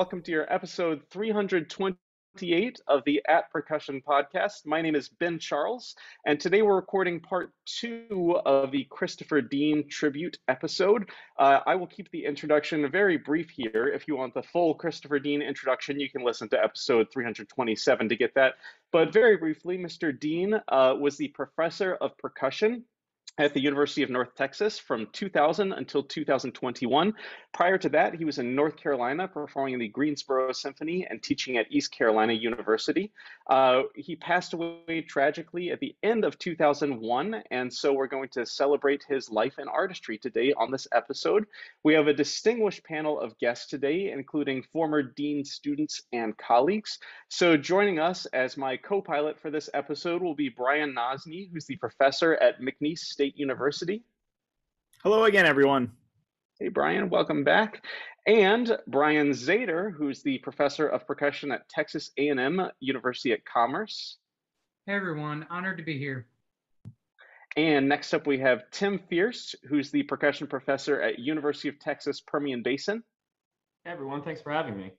Welcome to your episode 328 of the At Percussion podcast. My name is Ben Charles, and today we're recording part two of the Christopher Deane tribute episode. Uh, I will keep the introduction very brief here. If you want the full Christopher Deane introduction, you can listen to episode 327 to get that. But very briefly, Mr. Deane uh, was the professor of percussion at the University of North Texas from 2000 until 2021. Prior to that, he was in North Carolina performing in the Greensboro Symphony and teaching at East Carolina University. Uh, he passed away tragically at the end of 2001, and so we're going to celebrate his life and artistry today on this episode. We have a distinguished panel of guests today, including former Deane students and colleagues. So joining us as my co-pilot for this episode will be Brian Nozny, who's the professor at McNeese State State University. Hello again, everyone. Hey, Brian, welcome back. And Brian Zator, who's the professor of percussion at Texas A&M University at Commerce. Hey, everyone. Honored to be here. And next up, we have Tim Feerst, who's the percussion professor at University of Texas Permian Basin. Hey, everyone. Thanks for having me.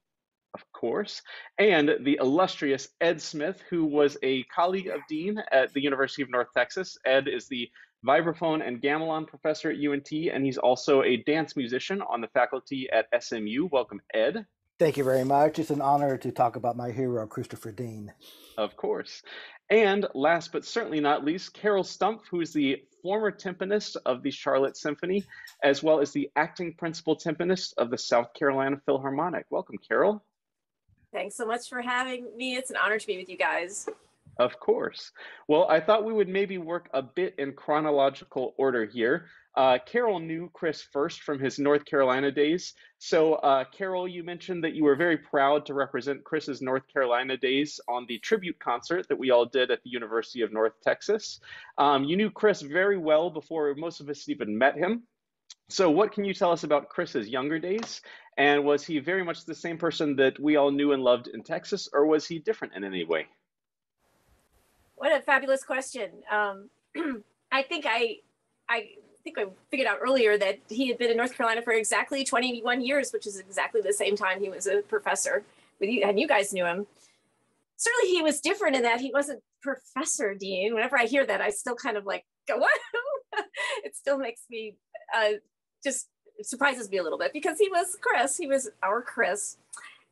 Of course. And the illustrious Ed Smith, who was a colleague of Deane at the University of North Texas. Ed is the vibraphone and gamelan professor at UNT, and he's also a dance musician on the faculty at SMU. Welcome, Ed. Thank you very much. It's an honor to talk about my hero, Christopher Deane. Of course. And last but certainly not least, Carol Stumpf, who is the former timpanist of the Charlotte Symphony, as well as the acting principal timpanist of the South Carolina Philharmonic. Welcome, Carol. Thanks so much for having me. It's an honor to be with you guys. Of course. Well, I thought we would maybe work a bit in chronological order here. Uh, Carol knew Chris first from his North Carolina days. So, uh, Carol, you mentioned that you were very proud to represent Chris's North Carolina days on the tribute concert that we all did at the University of North Texas. Um, you knew Chris very well before most of us even met him. So, what can you tell us about Chris's younger days? And was he very much the same person that we all knew and loved in Texas, or was he different in any way? What a fabulous question. Um, I think I, I think I figured out earlier that he had been in North Carolina for exactly 21 years, which is exactly the same time he was a professor with you, and you guys knew him. Certainly, he was different in that he wasn't Professor Deane. Whenever I hear that, I still kind of like go, "What?" it still makes me uh, just surprises me a little bit because he was Chris. He was our Chris.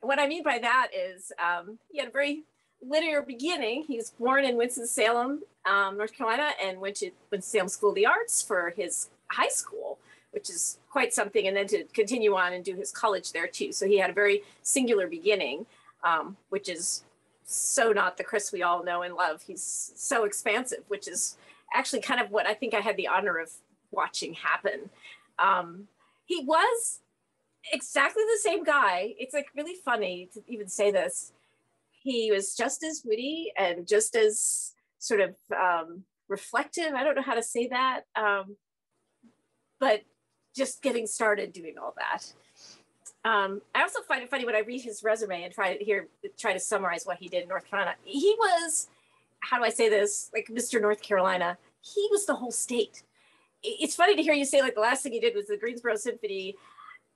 What I mean by that is um, he had a very linear beginning. He was born in Winston-Salem, um, North Carolina, and went to Winston-Salem School of the Arts for his high school, which is quite something, and then to continue on and do his college there too. So he had a very singular beginning, um, which is so not the Chris we all know and love. He's so expansive, which is actually kind of what I think I had the honor of watching happen. Um, he was exactly the same guy. It's like really funny to even say this he was just as witty and just as sort of um, reflective. I don't know how to say that, um, but just getting started doing all that. Um, I also find it funny when I read his resume and try to here try to summarize what he did in North Carolina. He was, how do I say this, like Mr. North Carolina. He was the whole state. It's funny to hear you say like the last thing he did was the Greensboro Symphony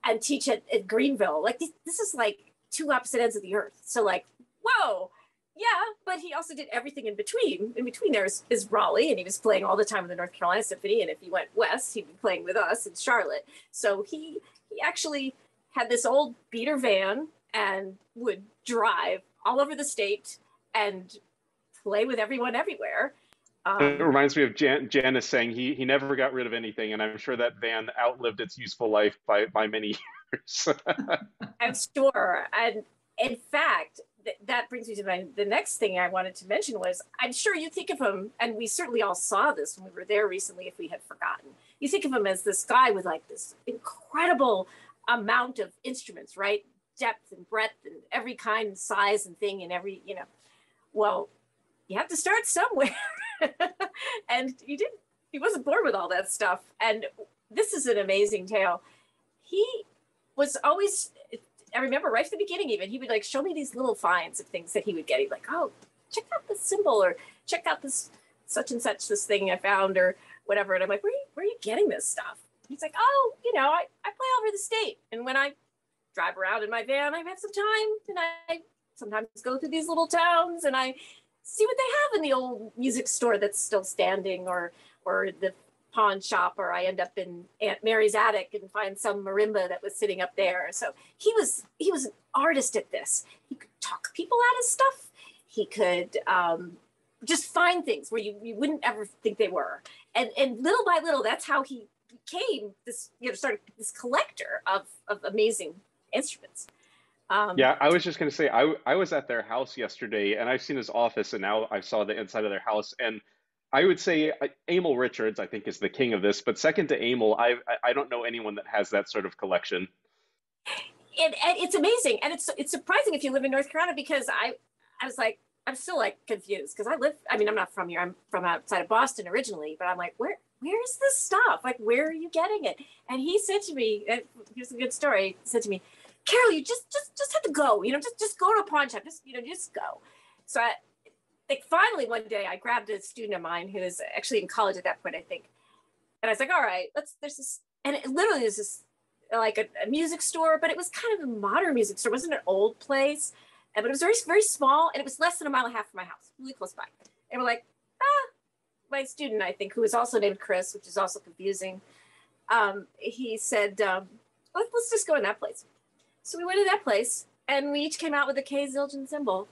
and teach at, at Greenville. Like this, this is like two opposite ends of the earth. So like whoa, yeah, but he also did everything in between. In between there is, is Raleigh, and he was playing all the time with the North Carolina Symphony. And if he went west, he'd be playing with us in Charlotte. So he he actually had this old beater van and would drive all over the state and play with everyone everywhere. Um, it reminds me of Jan- Janice saying he he never got rid of anything, and I'm sure that van outlived its useful life by by many years. I'm sure, and in fact, th- that brings me to my the next thing I wanted to mention was I'm sure you think of him, and we certainly all saw this when we were there recently. If we had forgotten, you think of him as this guy with like this incredible amount of instruments, right? Depth and breadth and every kind, and size and thing, and every you know. Well, you have to start somewhere, and he didn't. He wasn't born with all that stuff, and this is an amazing tale. He was always I remember right at the beginning, even he would like show me these little finds of things that he would get. He'd like, oh, check out this cymbal or check out this such and such this thing I found or whatever. And I'm like, where are you, where are you getting this stuff? He's like, oh, you know, I, I play all over the state. And when I drive around in my van. I have some time, and I sometimes go through these little towns, and I see what they have in the old music store that's still standing, or or the pawn shop, or I end up in Aunt Mary's attic and find some marimba that was sitting up there. So he was he was an artist at this. He could talk people out of stuff. He could um, just find things where you, you wouldn't ever think they were. And and little by little, that's how he became this, you know, sort of this collector of, of amazing instruments. Um, yeah, I was just going to say, I, I was at their house yesterday and I've seen his office and now I saw the inside of their house. And I would say uh, Emil Richards, I think, is the king of this. But second to Emil, I, I don't know anyone that has that sort of collection. And, and it's amazing. And it's, it's surprising if you live in North Carolina because I, I was like, I'm still like confused because I live, I mean, I'm not from here. I'm from outside of Boston originally, but I'm like, where, where is this stuff? Like, where are you getting it? And he said to me, here's a good story. He said to me, Carol, you just, just, just have to go, you know, just, just go to a pawn shop. Just, you know, just go. So I, finally one day I grabbed a student of mine who was actually in college at that point, I think. And I was like, all right, let's, there's this, and it literally is this like a, a music store, but it was kind of a modern music store. It wasn't an old place but it was very, very small and it was less than a mile and a half from my house, really close by. And we're like, ah, my student, I think, who is also named Chris, which is also confusing. Um, he said, um, let's, let's just go in that place. So we went to that place and we each came out with a K Zildjian cymbal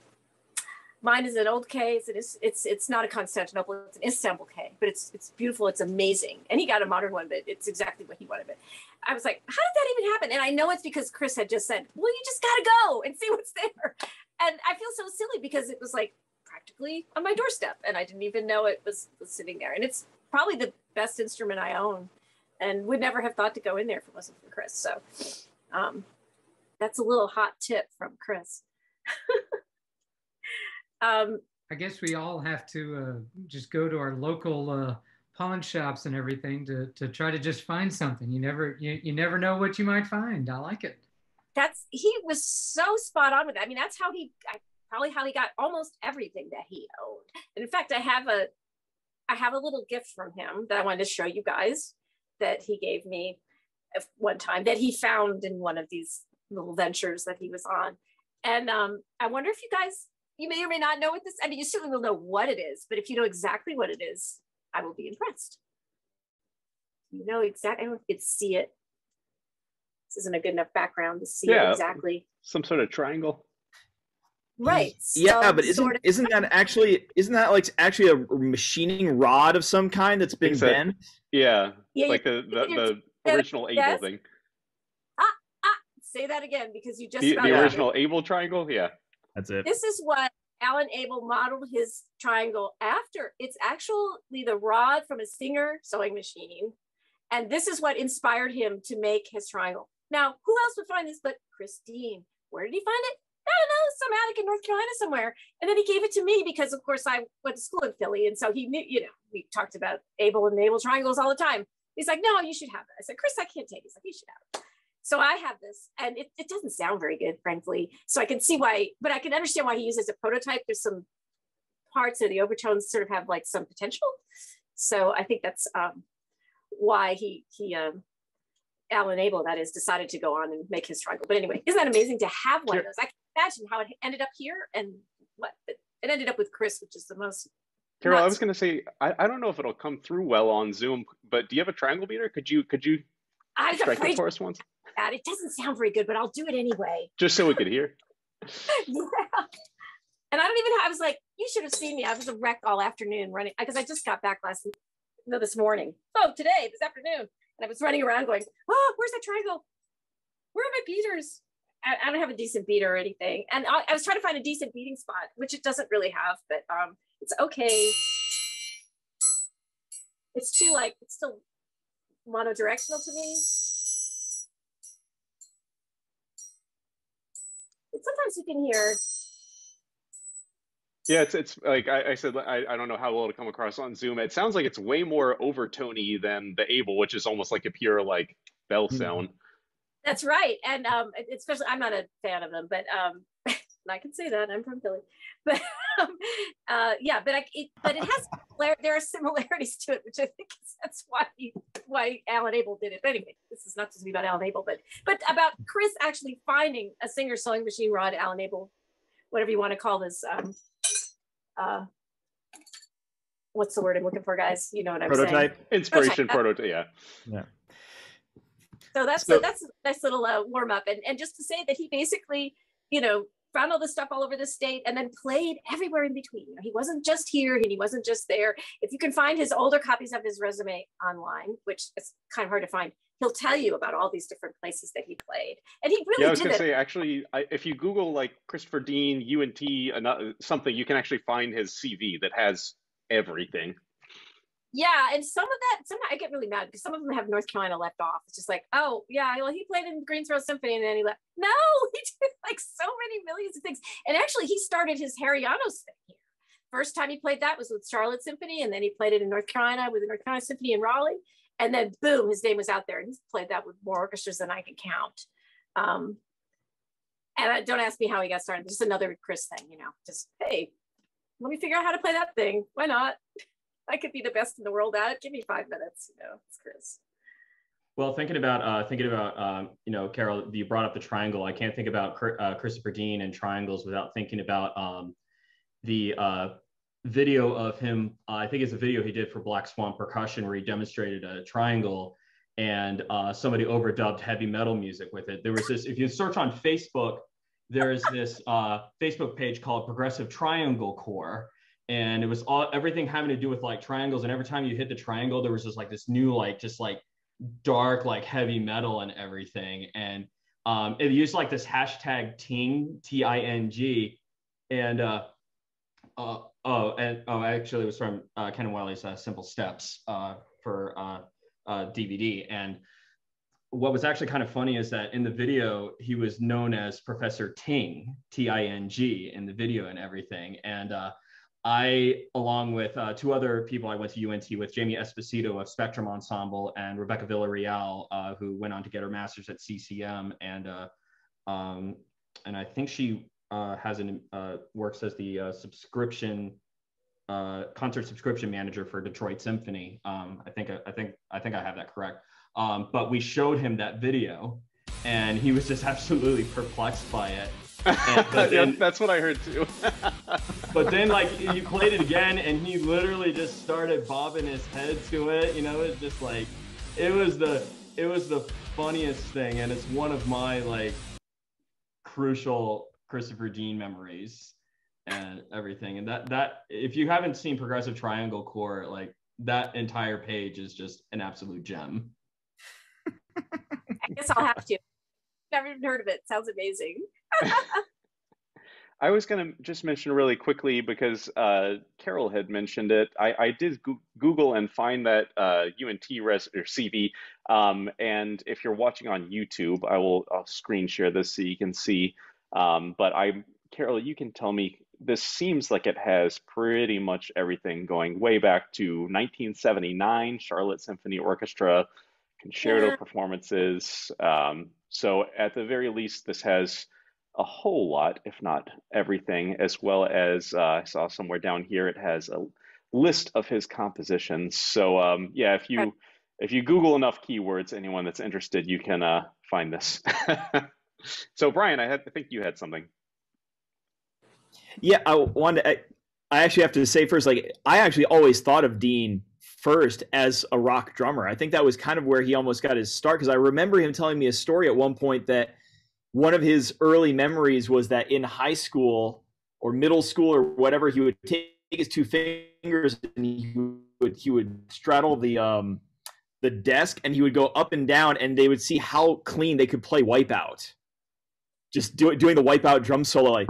Mine is an old K. It's, it's it's not a Constantinople. It's an Istanbul K, but it's it's beautiful. It's amazing. And he got a modern one, but it's exactly what he wanted. But I was like, how did that even happen? And I know it's because Chris had just said, well, you just gotta go and see what's there. And I feel so silly because it was like practically on my doorstep, and I didn't even know it was, was sitting there. And it's probably the best instrument I own, and would never have thought to go in there if it wasn't for Chris. So um, that's a little hot tip from Chris. Um, I guess we all have to uh, just go to our local uh, pawn shops and everything to, to try to just find something. You never you, you never know what you might find. I like it. That's he was so spot on with that. I mean, that's how he I, probably how he got almost everything that he owned. And in fact, I have a I have a little gift from him that I wanted to show you guys that he gave me one time that he found in one of these little ventures that he was on. And um, I wonder if you guys you may or may not know what this, I mean, you certainly will know what it is, but if you know exactly what it is, I will be impressed. You know exactly, I don't know if you could see it. This isn't a good enough background to see yeah, it exactly. Some sort of triangle. Right. Yeah, but isn't sort of isn't that actually isn't that like actually a machining rod of some kind that's been bent? Yeah, yeah, like the the, the original Abel yes. thing. Ah, ah, say that again because you just the, the original Abel triangle. Yeah. That's it. This is what Alan Abel modeled his triangle after. It's actually the rod from a Singer sewing machine. And this is what inspired him to make his triangle. Now, who else would find this but Christine? Where did he find it? I don't know, some attic in North Carolina somewhere. And then he gave it to me because, of course, I went to school in Philly. And so he knew, you know, we talked about Abel and Abel triangles all the time. He's like, no, you should have it. I said, Chris, I can't take it. He's like, you should have it. So I have this, and it, it doesn't sound very good, frankly. So I can see why, but I can understand why he uses a prototype. There's some parts of the overtones sort of have like some potential. So I think that's um, why he he um, Alan Abel that is decided to go on and make his triangle. But anyway, isn't that amazing to have one of those? I can imagine how it ended up here and what it ended up with Chris, which is the most. Carol, nuts. I was going to say I, I don't know if it'll come through well on Zoom, but do you have a triangle beater? Could you could you I strike it for us once? That. It doesn't sound very good, but I'll do it anyway. Just so we could hear. yeah. And I don't even, I was like, you should have seen me. I was a wreck all afternoon running because I just got back last, no, this morning. Oh, today, this afternoon. And I was running around going, oh, where's that triangle? Where are my beaters? I, I don't have a decent beater or anything. And I, I, was trying to find a decent beating spot, which it doesn't really have, but um, it's okay. It's too like, it's still monodirectional to me. Sometimes you can hear. Yeah, it's it's like I, I said. I, I don't know how well to come across on Zoom. It sounds like it's way more overtony than the Abel, which is almost like a pure like bell hmm. sound. That's right, and um, especially I'm not a fan of them, but um, I can say that I'm from Philly, but um, uh, yeah, but I, it, but it has there are similarities to it, which I think is, that's why he, why Alan Abel did it. But anyway, this is not just to be about Alan Abel, but but about Chris actually finding a Singer sewing machine rod, Alan Abel, whatever you want to call this. Um, uh, what's the word I'm looking for, guys? You know what I'm prototype. saying? Inspiration prototype. Yeah. Yeah. So that's So- so, that's a nice little uh, warm up, and and just to say that he basically, you know, found all this stuff all over the state, and then played everywhere in between. You know, he wasn't just here, and he wasn't just there. If you can find his older copies of his resume online, which is kind of hard to find, he'll tell you about all these different places that he played, and he really Yeah, I was gonna say actually, I, if you Google like Christopher Deane UNT something, you can actually find his CV that has everything. Yeah, and some of that, some I get really mad because some of them have North Carolina left off. It's just like, oh yeah, well he played in Greensboro Symphony and then he left. No, he did like so many millions of things. And actually, he started his Háry János thing here. First time he played that was with Charlotte Symphony, and then he played it in North Carolina with the North Carolina Symphony in Raleigh. And then boom, his name was out there, and he's played that with more orchestras than I can count. Um, and I, don't ask me how he got started. Just another Chris thing, you know. Just hey, let me figure out how to play that thing. Why not? I could be the best in the world at it. Give me five minutes, you know, it's Chris. Well, thinking about uh, thinking about um, you know, Carol, you brought up the triangle. I can't think about uh, Christopher Deane and triangles without thinking about um, the uh, video of him. Uh, I think it's a video he did for Black Swamp Percussion where he demonstrated a triangle and uh, somebody overdubbed heavy metal music with it. There was this. If you search on Facebook, there is this uh, Facebook page called Progressive Triangle Core, and it was all everything having to do with like triangles. And every time you hit the triangle, there was just like this new like just like dark like heavy metal and everything. And um it used like this hashtag ting t-i-n-g and uh uh oh and oh actually it was from uh ken wiley's uh, simple steps uh for uh uh dvd and what was actually kind of funny is that in the video he was known as professor ting t-i-n-g in the video and everything. And uh I, along with uh, two other people, I went to UNT with Jamie Esposito of Spectrum Ensemble and Rebecca Villarreal, uh, who went on to get her master's at CCM, and uh, um, and I think she uh, has an uh, works as the uh, subscription uh, concert subscription manager for Detroit Symphony. Um, I think I think I think I have that correct. Um, but we showed him that video, and he was just absolutely perplexed by it. And- yeah, that's what I heard too. but then like you played it again and he literally just started bobbing his head to it you know it just like it was the it was the funniest thing and it's one of my like crucial christopher deane memories and everything and that that if you haven't seen progressive triangle core like that entire page is just an absolute gem I guess I'll have to. Never even heard of it. Sounds amazing. I was going to just mention really quickly because uh, Carol had mentioned it. I, I did go- Google and find that uh, UNT res or CV. Um, and if you're watching on YouTube, I will I'll screen share this so you can see. Um, but I, Carol, you can tell me. This seems like it has pretty much everything going way back to 1979, Charlotte Symphony Orchestra, concerto Yeah. performances. Um, so at the very least, this has a whole lot, if not everything, as well as uh, I saw somewhere down here it has a list of his compositions. So um, yeah, if you if you Google enough keywords, anyone that's interested, you can uh, find this. so Brian, I had I think you had something. Yeah, I wanted. To, I, I actually have to say first, like I actually always thought of Deane first as a rock drummer. I think that was kind of where he almost got his start because I remember him telling me a story at one point that one of his early memories was that in high school or middle school or whatever, he would take his two fingers and he would he would straddle the um the desk and he would go up and down and they would see how clean they could play Wipeout. Just do, doing the Wipeout drum solo like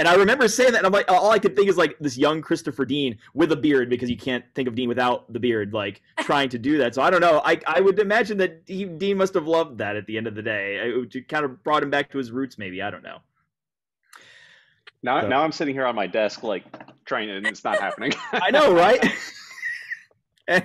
and I remember saying that, and I'm like, all I could think is like this young Christopher Deane with a beard, because you can't think of Deane without the beard, like trying to do that. So I don't know. I I would imagine that he, Deane must have loved that at the end of the day. It, it kind of brought him back to his roots, maybe. I don't know. Now So- now I'm sitting here on my desk like trying and it's not happening. I know, right? um,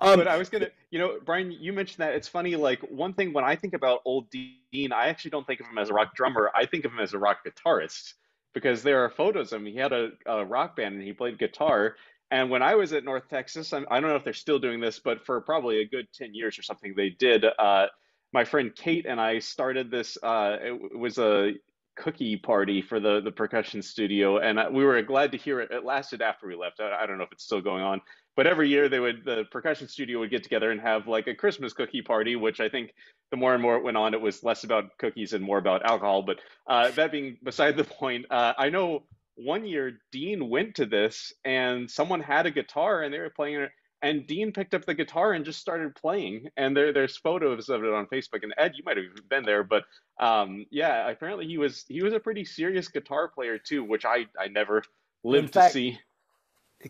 but I was gonna, you know, Brian, you mentioned that it's funny. Like one thing when I think about old Deane, I actually don't think of him as a rock drummer. I think of him as a rock guitarist because there are photos of him. He had a, a rock band and he played guitar. And when I was at North Texas, I, I don't know if they're still doing this, but for probably a good ten years or something, they did. Uh, my friend Kate and I started this. Uh, it was a cookie party for the the percussion studio, and we were glad to hear it. It lasted after we left. I, I, don't know if it's still going on, but every year they would the percussion studio would get together and have like a Christmas cookie party, which I think the more and more it went on, it was less about cookies and more about alcohol. But uh, that being beside the point, uh, I know one year Deane went to this and someone had a guitar and they were playing it and Deane picked up the guitar and just started playing. And there, there's photos of it on Facebook. And Ed, you might have been there, but um, yeah, apparently he was he was a pretty serious guitar player too, which I I never lived fact, to see.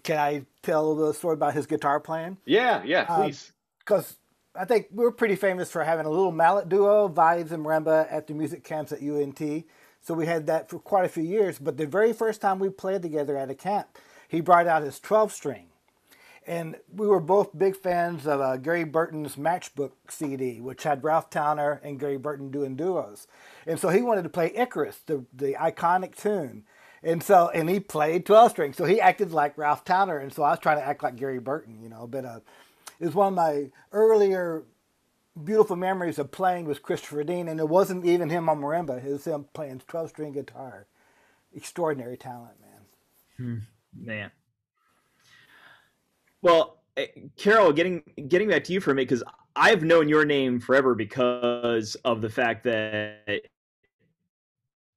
Can I tell the story about his guitar playing? Yeah, yeah, um, please. Because I think we are pretty famous for having a little mallet duo, Vibes and Marimba, at the music camps at UNT. So we had that for quite a few years. But the very first time we played together at a camp, he brought out his 12 string and we were both big fans of uh, Gary Burton's Matchbook CD, which had Ralph Towner and Gary Burton doing duos. And so he wanted to play Icarus, the, the iconic tune. And so, and he played 12 strings. So he acted like Ralph Towner. And so I was trying to act like Gary Burton, you know. But uh, it was one of my earlier beautiful memories of playing with Christopher Deane. And it wasn't even him on marimba, it was him playing 12 string guitar. Extraordinary talent, man. Hmm. Man. Well, eh, Carol, getting getting back to you for a minute because I've known your name forever because of the fact that,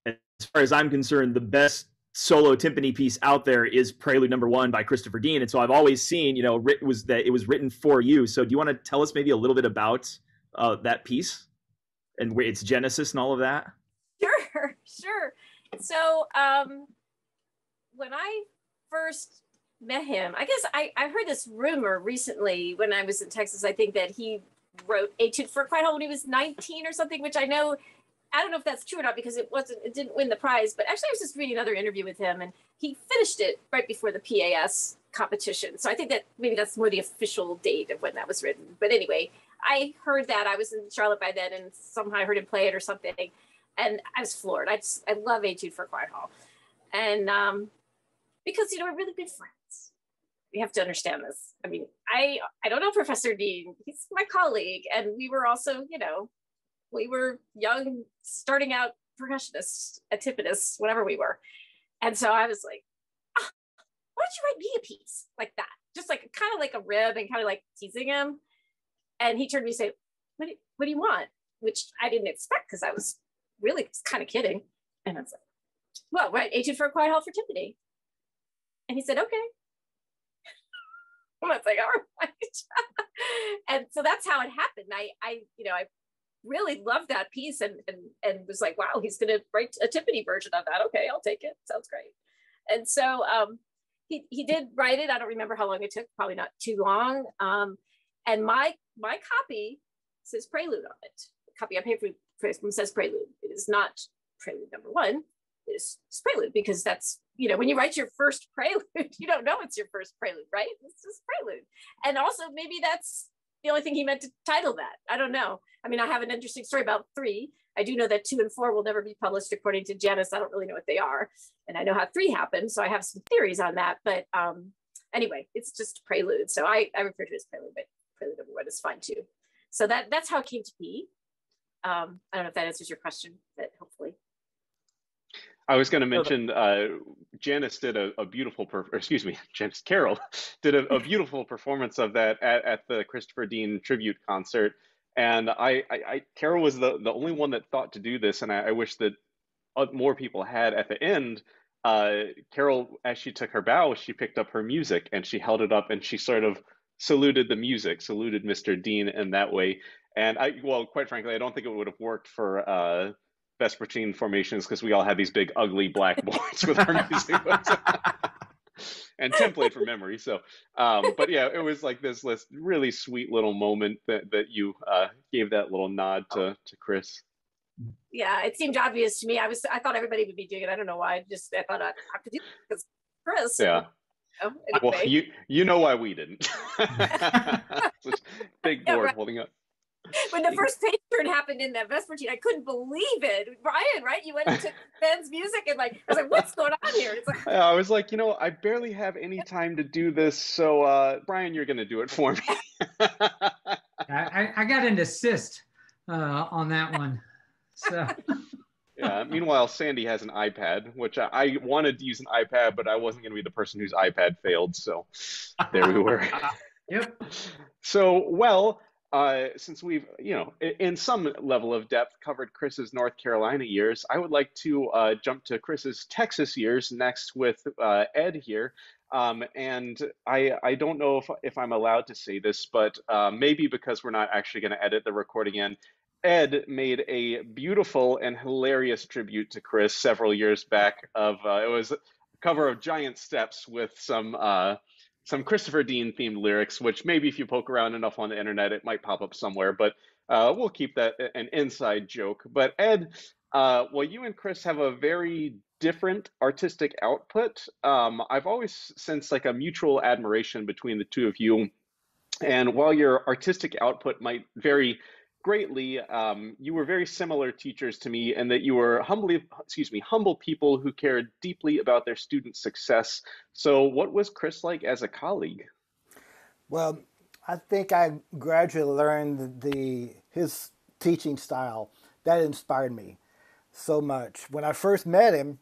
as far as I'm concerned, the best solo timpani piece out there is Prelude Number One by Christopher Deane, and so I've always seen, you know, writ- was that it was written for you. So, do you want to tell us maybe a little bit about uh, that piece and its genesis and all of that? Sure, sure. So, um, when I first met him. I guess I, I heard this rumor recently when I was in Texas. I think that he wrote Etude for Quiet Hall when he was 19 or something, which I know I don't know if that's true or not because it wasn't it didn't win the prize. But actually, I was just reading another interview with him, and he finished it right before the PAS competition. So I think that maybe that's more the official date of when that was written. But anyway, I heard that I was in Charlotte by then, and somehow I heard him play it or something, and I was floored. I just I love Etude for Quiet Hall, and um, because you know we're really good friends we have to understand this. I mean, I I don't know Professor Deane. He's my colleague, and we were also, you know, we were young, starting out percussionists, timpanists, whatever we were. And so I was like, ah, why don't you write me a piece like that? Just like kind of like a rib and kind of like teasing him. And he turned to me and said, what do, what do you want? Which I didn't expect because I was really kind of kidding. And I was like, well, write Etude for a Quiet Hall for Timpani. And he said, okay. I was like, all right. and so that's how it happened. I, I, you know, I really loved that piece and and and was like, wow, he's gonna write a timpani version of that. Okay, I'll take it. Sounds great. And so um, he he did write it. I don't remember how long it took. Probably not too long. Um, and my my copy says Prelude on it. The copy I paid for says Prelude. It is not Prelude number one. It is Prelude because that's you know, when you write your first prelude, you don't know it's your first prelude, right? It's just prelude. And also maybe that's the only thing he meant to title that. I don't know. I mean, I have an interesting story about three. I do know that two and four will never be published according to Janice. I don't really know what they are. And I know how three happened. So I have some theories on that. But um, anyway, it's just prelude. So I, I refer to it as prelude, but prelude one is fine too. So that that's how it came to be. Um, I don't know if that answers your question, but. I was going to mention uh, Janice did a, a beautiful, per- excuse me, Janice Carroll did a, a, beautiful performance of that at, at the Christopher Deane tribute concert. And I, I, I, Carol was the, the only one that thought to do this, and I, I wish that more people had. At the end, uh, Carol, as she took her bow, she picked up her music and she held it up and she sort of saluted the music, saluted Mr. Deane in that way. And I, well, quite frankly, I don't think it would have worked for. Uh, Vespertine formations because we all had these big ugly black boards with our music and template for memory. So, um, but yeah, it was like this, this really sweet little moment that that you uh, gave that little nod to to Chris. Yeah, it seemed obvious to me. I was I thought everybody would be doing it. I don't know why. I just I thought I'd have to do it because Chris. Yeah. Oh, Well, anyway. you you know why we didn't. Such big Yeah, board right. holding up. when the first page turn happened in that Vespertine, I couldn't believe it. Brian, right? You went into took Ben's music and like, I was like, what's going on here? It's like, I was like, you know, I barely have any time to do this, so uh, Brian, you're gonna do it for me. I, I, I got an assist uh, on that one. So yeah. Meanwhile, Sandy has an iPad, which I, I wanted to use an iPad, but I wasn't gonna be the person whose iPad failed, so there we were. yep. So, well, uh, since we've, you know, in some level of depth covered Chris's North Carolina years, I would like to uh, jump to Chris's Texas years next with uh, Ed here. Um, and I, I don't know if, if I'm allowed to say this, but uh, maybe because we're not actually going to edit the recording in, Ed made a beautiful and hilarious tribute to Chris several years back. Of uh, it was a cover of Giant Steps with some uh, some Christopher Deane themed lyrics, which maybe if you poke around enough on the internet, it might pop up somewhere. But uh, we'll keep that an inside joke. But Ed, uh, well, you and Chris have a very different artistic output. Um, I've always sensed like a mutual admiration between the two of you. And while your artistic output might vary greatly, um, you were very similar teachers to me, and that you were humbly, excuse me, humble people who cared deeply about their students' success. So, what was Chris like as a colleague? Well, I think I gradually learned the his teaching style that inspired me so much. When I first met him,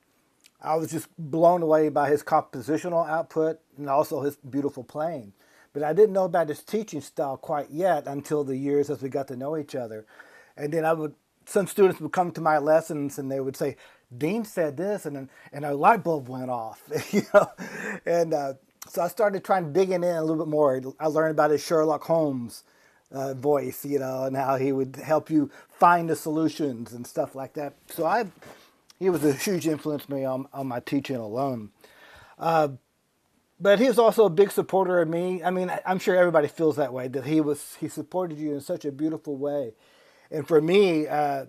I was just blown away by his compositional output and also his beautiful playing. But I didn't know about his teaching style quite yet until the years as we got to know each other. And then I would some students would come to my lessons and they would say, Deane said this, and then, and a light bulb went off, you know. And uh, so I started trying digging in a little bit more. I learned about his Sherlock Holmes uh, voice, you know, and how he would help you find the solutions and stuff like that. So I, he was a huge influence me on, on my teaching alone. Uh, but he was also a big supporter of me. I mean, I'm sure everybody feels that way. That he was he supported you in such a beautiful way, and for me, uh,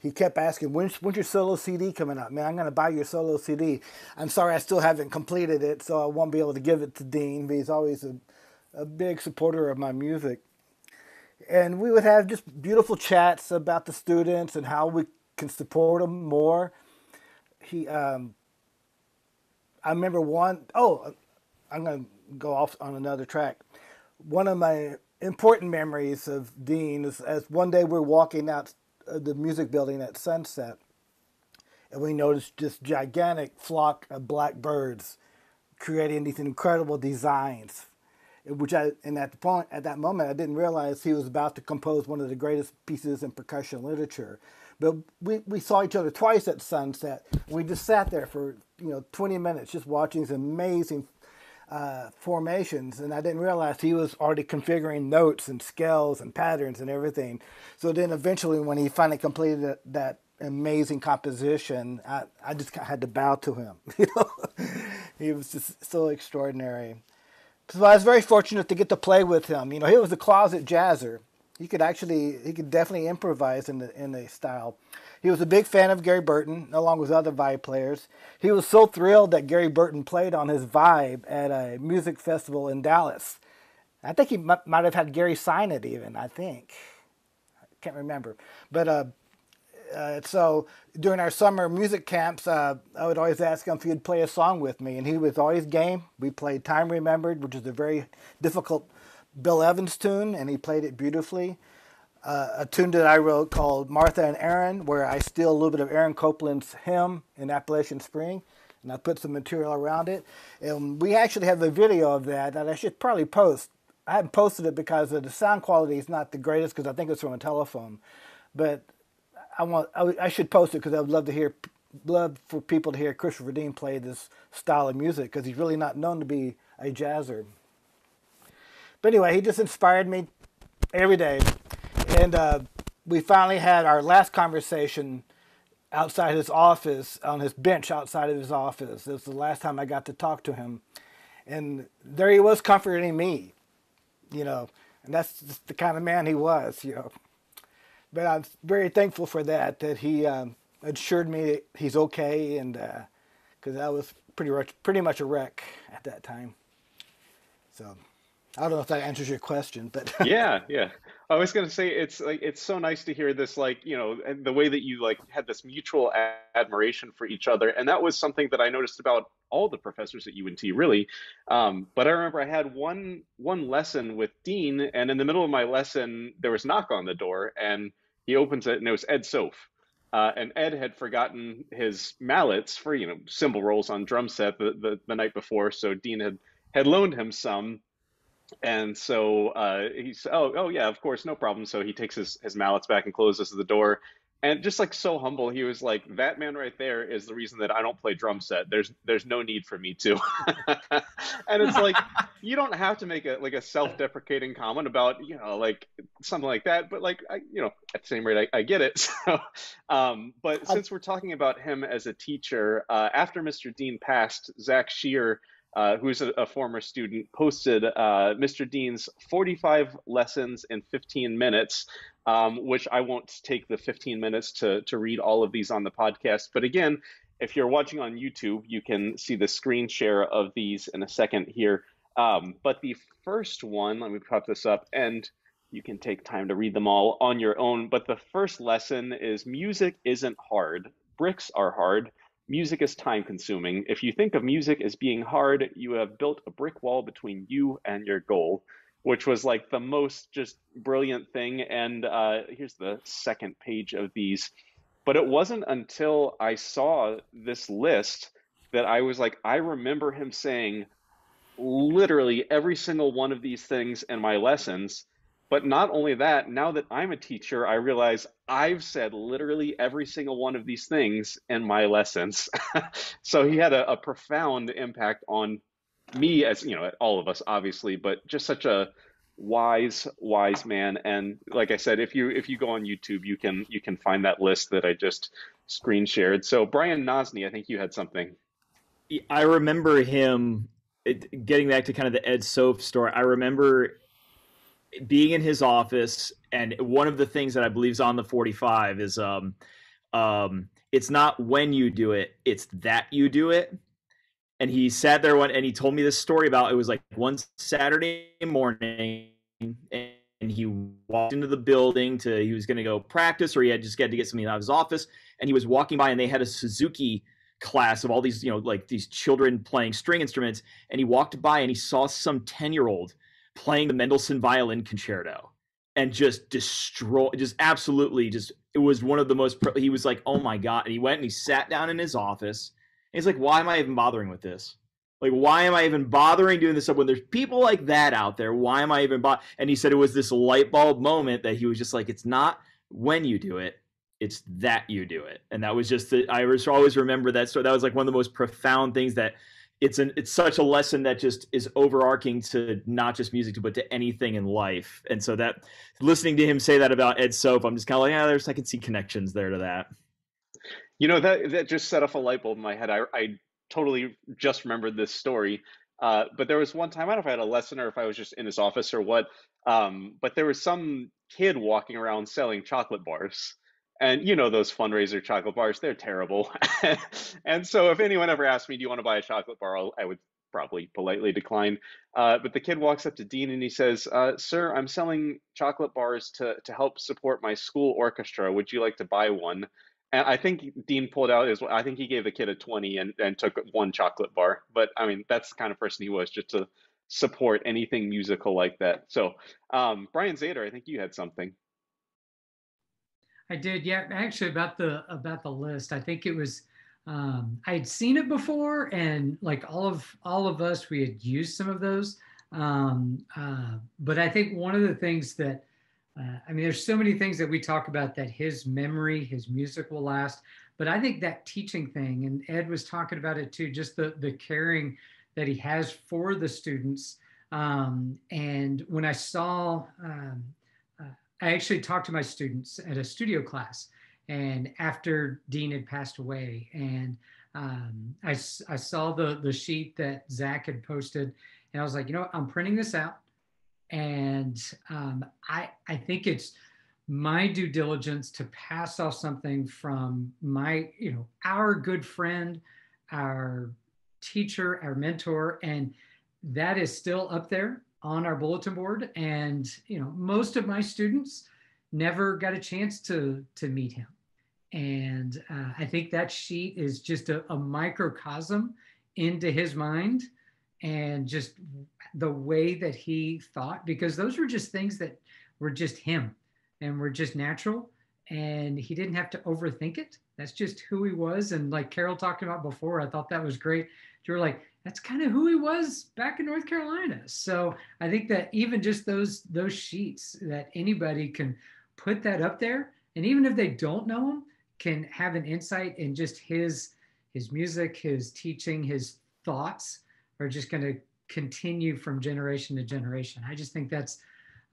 he kept asking, when's, when's your solo CD coming out? Man, I'm going to buy your solo CD. I'm sorry I still haven't completed it, so I won't be able to give it to Deane, but he's always a, a big supporter of my music. And we would have just beautiful chats about the students and how we can support them more. He, um, I remember one, oh, I'm going to go off on another track. One of my important memories of Deane is as one day we're walking out of the music building at sunset, and we noticed this gigantic flock of black birds creating these incredible designs. Which I, and at the point, at that moment, I didn't realize he was about to compose one of the greatest pieces in percussion literature. But we, we saw each other twice at sunset. We just sat there for you know 20 minutes, just watching these amazing uh, formations, and I didn't realize he was already configuring notes and scales and patterns and everything. So then eventually, when he finally completed that, that amazing composition, I, I just had to bow to him. You know, he was just so extraordinary. So I was very fortunate to get to play with him. You know, he was a closet jazzer. He could actually, he could definitely improvise in the in the style. He was a big fan of Gary Burton, along with other Vibe players. He was so thrilled that Gary Burton played on his Vibe at a music festival in Dallas. I think he might, might have had Gary sign it even. I think, I can't remember, but uh, uh, so during our summer music camps, uh, I would always ask him if he'd play a song with me, and he was always game. We played "Time Remembered," which is a very difficult Bill Evans tune, and he played it beautifully. Uh, a tune that I wrote called "Martha and Aaron," where I steal a little bit of Aaron Copland's hymn in Appalachian Spring, and I put some material around it. And we actually have a video of that that I should probably post. I haven't posted it because the sound quality is not the greatest because I think it's from a telephone, but I want I, I should post it because I would love to hear love for people to hear Christopher Deane play this style of music because he's really not known to be a jazzer. But anyway, he just inspired me every day, and uh, we finally had our last conversation outside his office on his bench outside of his office. It was the last time I got to talk to him, and there he was comforting me, you know, and that's just the kind of man he was, you know but I'm very thankful for that. That he um, assured me he's okay, and because I was pretty much pretty much a wreck at that time. So I don't know if that answers your question, but yeah, yeah. I was gonna say it's like it's so nice to hear this, like you know, the way that you like had this mutual admiration for each other, and that was something that I noticed about all the professors at UNT, really. Um, but I remember I had one one lesson with Deane, and in the middle of my lesson, there was knock on the door, and he opens it, and it was Ed Soph. Uh, and Ed had forgotten his mallets for you know cymbal rolls on drum set the, the, the night before, so Deane had had loaned him some and so uh, he's oh oh yeah of course no problem. So he takes his, his mallets back and closes the door. And just like so humble he was like that man right there is the reason that i don't play drum set. There's there's no need for me to. And it's like you don't have to make a like a self-deprecating comment about you know like something like that but like I, you know at the same rate i, I get it. So um, but since we're talking about him as a teacher uh, after mr deane passed zach shear uh, who's a, a, former student, posted uh, Mr. Deane's 45 lessons in 15 minutes, um, which I won't take the 15 minutes to, to read all of these on the podcast. But again, if you're watching on YouTube, you can see the screen share of these in a second here. Um, but the first one, let me pop this up, and you can take time to read them all on your own. But the first lesson is music isn't hard, bricks are hard Music is time consuming. If you think of music as being hard, you have built a brick wall between you and your goal, which was like the most just brilliant thing. And uh, here's the second page of these. But it wasn't until I saw this list that I was like, I remember him saying literally every single one of these things in my lessons. But not only that, now that I'm a teacher, I realize I've said literally every single one of these things in my lessons. so he had a, a, profound impact on me, as you know, all of us, obviously, but just such a wise, wise man. And like I said, if you if you go on YouTube, you can you can find that list that I just screen shared. So Brian Nozny, I think you had something. I remember him getting back to kind of the Ed Soph story. I remember being in his office, and one of the things that I believe is on the 45 is um, um, it's not when you do it, it's that you do it. And he sat there one and he told me this story about it was like one Saturday morning, and he walked into the building to he was going to go practice or he had just got to get something out of his office, and he was walking by and they had a Suzuki class of all these you know like these children playing string instruments and he walked by and he saw some 10 year old playing the Mendelssohn violin concerto and just destroy just absolutely just it was one of the most he was like oh my god and he went and he sat down in his office and he's like why am i even bothering with this? Like why am i even bothering doing this stuff when there's people like that out there? Why am i even bo-? and he said it was this light bulb moment that he was just like it's not when you do it it's that you do it. And that was just the, i always remember that so that was like one of the most profound things that it's an it's such a lesson that just is overarching to not just music but to anything in life. And so that listening to him say that about ed soph i'm just kind of like yeah there's i can see connections there to that. You know that that just set off a light bulb in my head. I, I totally just remembered this story. Uh, but there was one time i don't know if i had a lesson or if i was just in his office or what um, but there was some kid walking around selling chocolate bars and you know those fundraiser chocolate bars they're terrible. And so if anyone ever asked me do you want to buy a chocolate bar? I would probably politely decline. Uh, but the kid walks up to deane and he says uh, sir i'm selling chocolate bars to, to help support my school orchestra. Would you like to buy one? And i think deane pulled out his i think he gave the kid a 20 and, and took one chocolate bar. But i mean that's the kind of person he was just to support anything musical like that. So um, brian zator i think you had something I did, yeah. Actually, about the about the list, I think it was um, I had seen it before, and like all of all of us, we had used some of those. Um, uh, but I think one of the things that uh, I mean, there's so many things that we talk about that his memory, his music will last. But I think that teaching thing, and Ed was talking about it too, just the the caring that he has for the students. Um, and when I saw um, I actually talked to my students at a studio class, and after Deane had passed away, and um, I, I saw the the sheet that Zach had posted, and I was like, you know, what? I'm printing this out, and um, I I think it's my due diligence to pass off something from my you know our good friend, our teacher, our mentor, and that is still up there on our bulletin board. And, you know, most of my students never got a chance to, to meet him. And uh, I think that sheet is just a, a microcosm into his mind and just the way that he thought, because those were just things that were just him and were just natural. And he didn't have to overthink it. That's just who he was. And like Carol talked about before, I thought that was great. You were like, that's kind of who he was back in North Carolina. So I think that even just those those sheets that anybody can put that up there, and even if they don't know him, can have an insight in just his his music, his teaching, his thoughts are just going to continue from generation to generation. I just think that's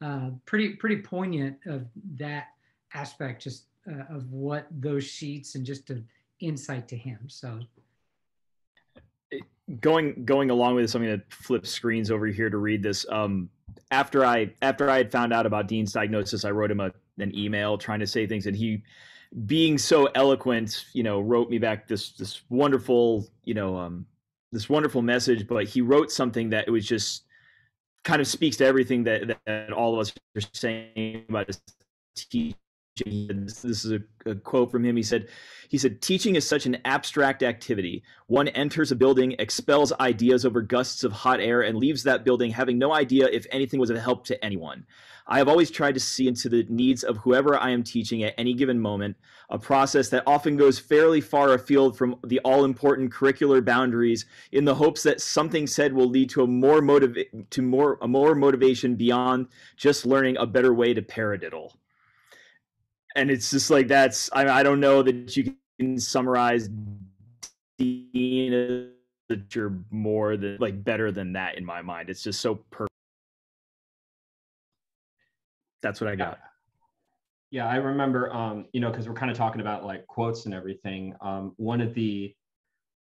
uh, pretty pretty poignant of that aspect, just uh, of what those sheets and just an insight to him. So going going along with this, I'm going to flip screens over here to read this. Um, after I after I had found out about Deane's diagnosis, I wrote him a, an email trying to say things, and he, being so eloquent, you know, wrote me back this this wonderful, you know, um, this wonderful message. But he wrote something that it was just kind of speaks to everything that that all of us are saying about his teaching this is a, a, quote from him. He said he said teaching is such an abstract activity. One enters a building expels ideas over gusts of hot air and leaves that building having no idea if anything was of help to anyone. I have always tried to see into the needs of whoever i am teaching at any given moment a process that often goes fairly far afield from the all-important curricular boundaries in the hopes that something said will lead to a more motiv- to more a more motivation beyond just learning a better way to paradiddle and it's just like that's I, I don't know that you can summarize Deane that you're more than like better than that in my mind. It's just so perfect. That's what I got. Yeah, I remember, um, you know, because we're kind of talking about like quotes and everything. Um, one of the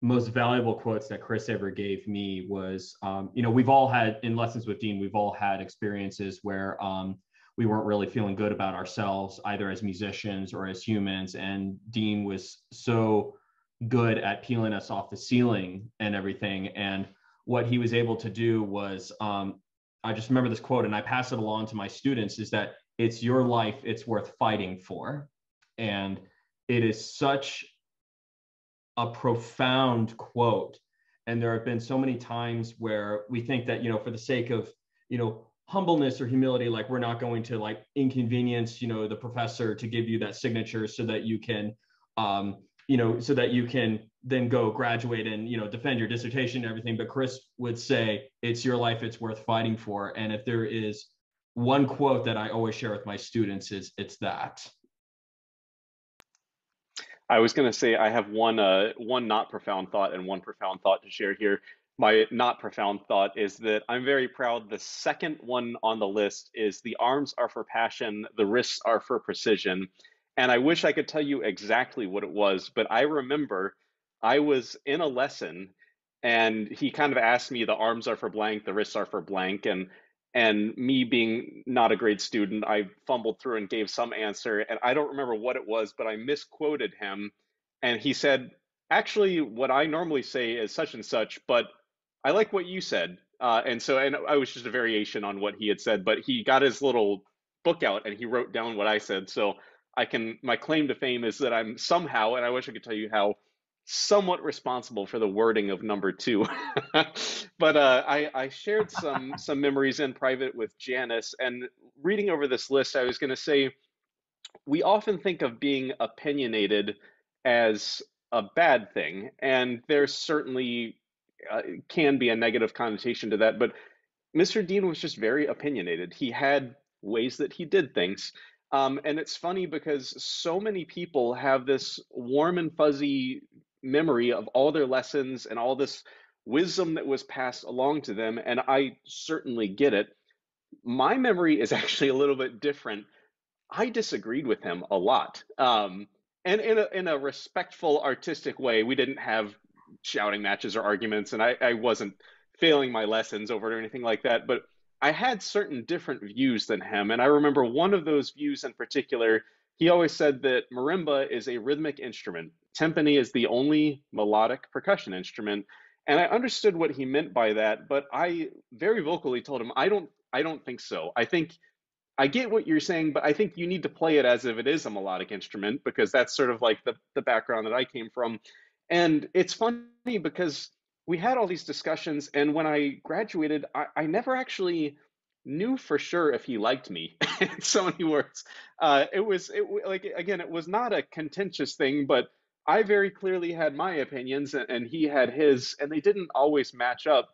most valuable quotes that Chris ever gave me was, um, you know, we've all had in lessons with Deane, we've all had experiences where um, we weren't really feeling good about ourselves either as musicians or as humans and deane was so good at peeling us off the ceiling and everything and what he was able to do was um, i just remember this quote and i pass it along to my students is that it's your life it's worth fighting for and it is such a profound quote and there have been so many times where we think that you know for the sake of you know humbleness or humility like we're not going to like inconvenience you know the professor to give you that signature so that you can um you know so that you can then go graduate and you know defend your dissertation and everything. But chris would say it's your life it's worth fighting for. And if there is one quote that i always share with my students is it's that. I was going to say I have one uh, one not profound thought and one profound thought to share here my not profound thought is that I'm very proud. The second one on the list is the arms are for passion, the wrists are for precision. And I wish I could tell you exactly what it was, but I remember I was in a lesson and he kind of asked me the arms are for blank, the wrists are for blank. And and me being not a great student, I fumbled through and gave some answer. And I don't remember what it was, but I misquoted him. And he said, actually, what I normally say is such and such, but I like what you said. Uh, and so, and I was just a variation on what he had said, but he got his little book out and he wrote down what I said. So I can, my claim to fame is that I'm somehow, and I wish I could tell you how, somewhat responsible for the wording of number two. but uh, I, I shared some some memories in private with Janice, and reading over this list, I was going to say we often think of being opinionated as a bad thing, and there's certainly uh, can be a negative connotation to that. But Mr. Deane was just very opinionated. He had ways that he did things. Um, and it's funny because so many people have this warm and fuzzy memory of all their lessons and all this wisdom that was passed along to them. And I certainly get it. My memory is actually a little bit different. I disagreed with him a lot. Um, and in a, in a respectful, artistic way, we didn't have shouting matches or arguments, and I, I wasn't failing my lessons over it or anything like that. But I had certain different views than him, and I remember one of those views in particular. He always said that marimba is a rhythmic instrument. Timpani is the only melodic percussion instrument, And I understood what he meant by that, but I very vocally told him, I don't, I don't think so. I think I get what you're saying, but I think you need to play it as if it is a melodic instrument because that's sort of like the, the background that I came from. And it's funny because we had all these discussions, and when I graduated, I, I never actually knew for sure if he liked me in so many words. Uh, it was it like again, it was not a contentious thing, but I very clearly had my opinions and, and he had his, and they didn't always match up.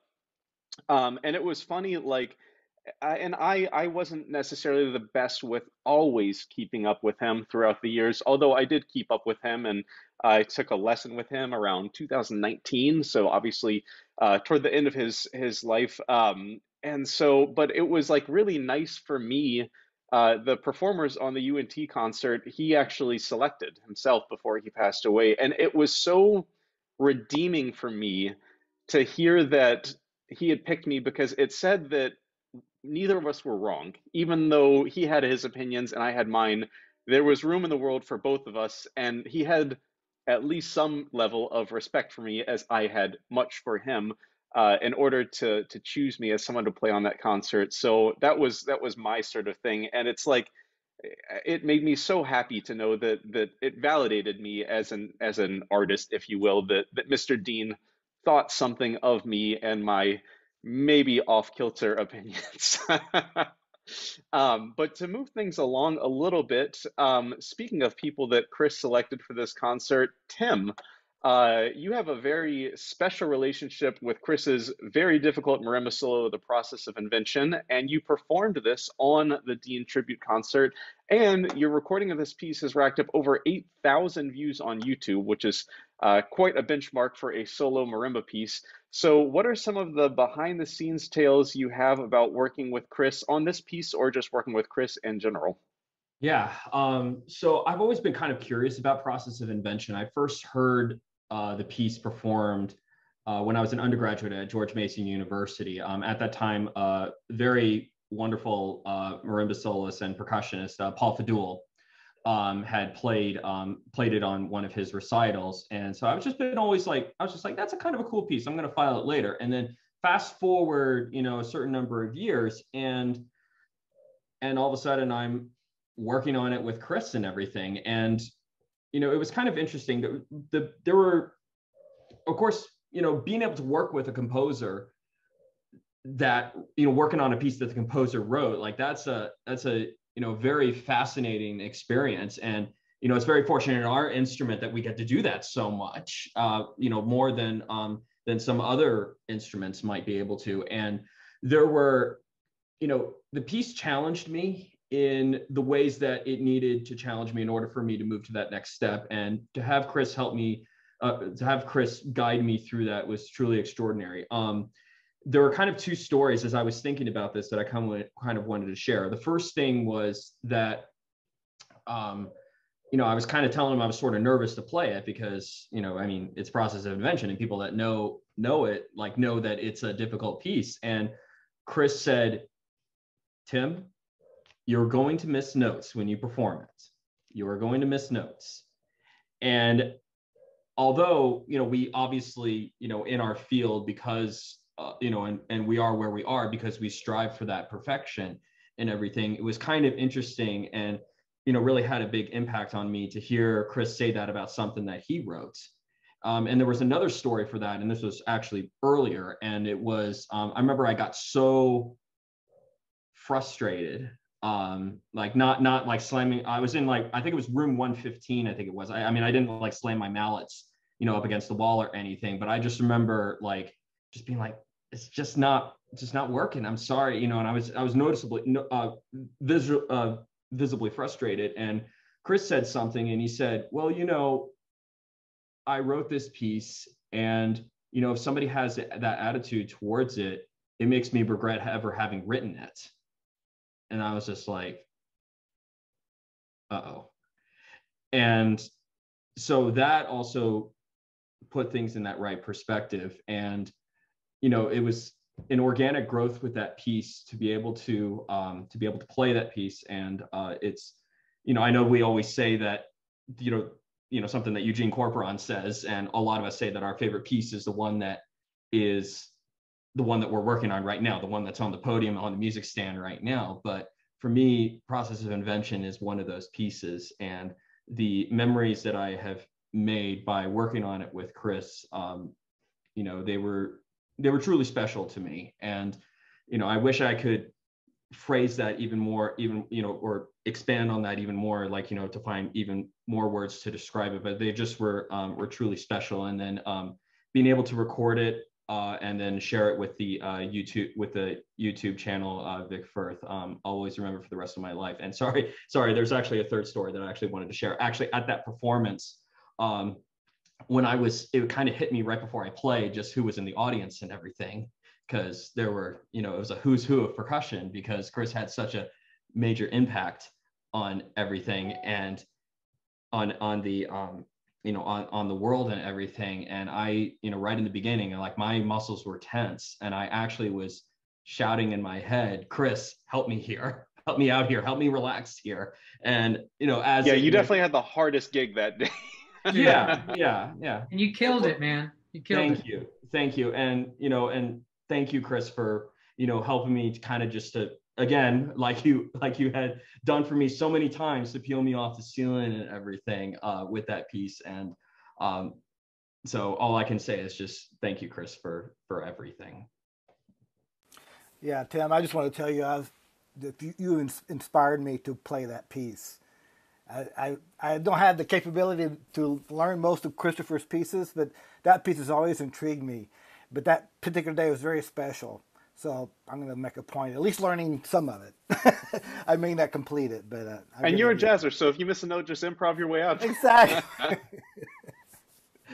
Um, and it was funny, like, I, and I I wasn't necessarily the best with always keeping up with him throughout the years, although I did keep up with him and I took a lesson with him around 2019. So obviously, uh, toward the end of his his life, um, and so, but it was like really nice for me. Uh, the performers on the UNT concert, he actually selected himself before he passed away, and it was so redeeming for me to hear that he had picked me because it said that neither of us were wrong, even though he had his opinions and I had mine. There was room in the world for both of us, and he had at least some level of respect for me as I had much for him uh, in order to to choose me as someone to play on that concert. So that was that was my sort of thing, and it's like it made me so happy to know that that it validated me as an as an artist, if you will, that that Mr. Deane thought something of me and my maybe off kilter opinions. um, but to move things along a little bit, um, speaking of people that Chris selected for this concert, Tim, uh, you have a very special relationship with Chris's very difficult marimba solo, The Process of Invention, and you performed this on the Deane Tribute concert. And your recording of this piece has racked up over 8,000 views on YouTube, which is uh, quite a benchmark for a solo marimba piece. So, what are some of the behind the scenes tales you have about working with Chris on this piece or just working with Chris in general? Yeah. Um, so I've always been kind of curious about process of invention. I first heard uh, the piece performed uh, when I was an undergraduate at George Mason University. Um, at that time, uh, very wonderful uh, marimba soloist and percussionist uh, Paul Fadul um, had played um, played it on one of his recitals, and so I've just been always like I was just like that's a kind of a cool piece. I'm going to file it later, and then fast forward, you know, a certain number of years, and and all of a sudden I'm working on it with Chris and everything, and you know, it was kind of interesting that the there were, of course, you know, being able to work with a composer that you know working on a piece that the composer wrote like that's a that's a you know very fascinating experience and you know it's very fortunate in our instrument that we get to do that so much uh, you know more than um, than some other instruments might be able to and there were you know the piece challenged me in the ways that it needed to challenge me in order for me to move to that next step. And to have Chris help me, uh, to have Chris guide me through that was truly extraordinary. Um, there were kind of two stories as I was thinking about this that I kind of, kind of wanted to share. The first thing was that, um, you know, I was kind of telling him I was sort of nervous to play it because, you know, I mean, it's process of invention and people that know know it like know that it's a difficult piece. And Chris said, Tim, you're going to miss notes when you perform it. You are going to miss notes. And although, you know, we obviously, you know, in our field, because, uh, you know, and, and we are where we are because we strive for that perfection and everything, it was kind of interesting and, you know, really had a big impact on me to hear Chris say that about something that he wrote. Um, and there was another story for that, and this was actually earlier. And it was, um, I remember I got so frustrated um like not not like slamming i was in like i think it was room 115 i think it was I, I mean i didn't like slam my mallets you know up against the wall or anything but i just remember like just being like it's just not just not working i'm sorry you know and i was i was noticeably uh, visual, uh visibly frustrated and chris said something and he said well you know i wrote this piece and you know if somebody has that attitude towards it it makes me regret ever having written it and I was just like, uh oh. And so that also put things in that right perspective. And, you know, it was an organic growth with that piece to be able to um, to be able to play that piece. And uh, it's, you know, I know we always say that, you know, you know, something that Eugene Corporon says, and a lot of us say that our favorite piece is the one that is the one that we're working on right now, the one that's on the podium on the music stand right now. But for me, process of invention is one of those pieces, and the memories that I have made by working on it with Chris, um, you know, they were they were truly special to me, and you know, I wish I could phrase that even more, even you know, or expand on that even more, like you know, to find even more words to describe it. But they just were um, were truly special, and then um, being able to record it uh, and then share it with the uh, YouTube with the YouTube channel uh, Vic Firth. Um, I'll always remember for the rest of my life. And sorry, sorry, there's actually a third story that I actually wanted to share. Actually, at that performance, um, when I was, it kind of hit me right before I played, just who was in the audience and everything, because there were, you know, it was a who's who of percussion because Chris had such a major impact on everything and on on the um, you know on on the world and everything. And i you know right in the beginning like my muscles were tense and i actually was shouting in my head chris help me here. Help me out here. Help me relax here. And you know as yeah you definitely had the hardest gig that day yeah yeah. yeah and you killed it man. You killed thank it. Thank you. Thank you. And you know and thank you chris for you know helping me to kind of just to again like you like you had done for me so many times to peel me off the ceiling and everything uh, with that piece. And um, so all i can say is just thank you chris for for everything. Yeah tim i just want to tell you i was you, you inspired me to play that piece I, I, I don't have the capability to learn most of christopher's pieces but that piece has always intrigued me but that particular day was very special so I'm going to make a point, at least learning some of it. I may not complete it, but uh, and you're a jazzer, so if you miss a note, just improv your way out. Exactly.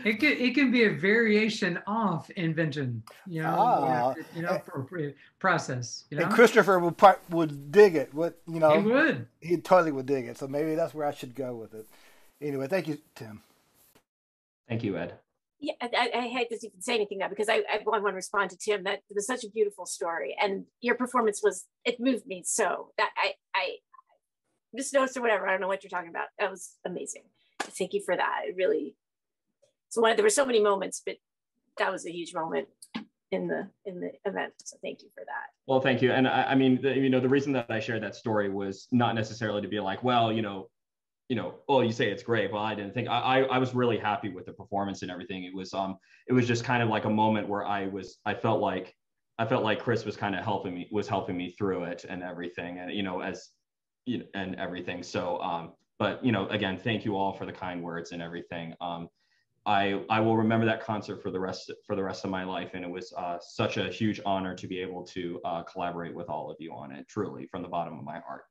it can it can be a variation off invention, you know, ah, you know, for process. You know? And Christopher would would dig it. What you know, he would. He totally would dig it. So maybe that's where I should go with it. Anyway, thank you, Tim. Thank you, Ed yeah, I, I, hate to even say anything now because I, I want to respond to Tim. That was such a beautiful story, and your performance was it moved me so that I I just noticed or whatever. I don't know what you're talking about. That was amazing. Thank you for that. It really. So one, there were so many moments, but that was a huge moment in the in the event. So thank you for that. Well, thank you. And I, I mean, the, you know, the reason that I shared that story was not necessarily to be like, well, you know, you know, oh, you say it's great. Well, I didn't think I, I was really happy with the performance and everything. It was um it was just kind of like a moment where I was I felt like I felt like Chris was kind of helping me was helping me through it and everything and you know as you know, and everything. So um but you know again thank you all for the kind words and everything. Um I I will remember that concert for the rest for the rest of my life and it was uh, such a huge honor to be able to uh, collaborate with all of you on it truly from the bottom of my heart.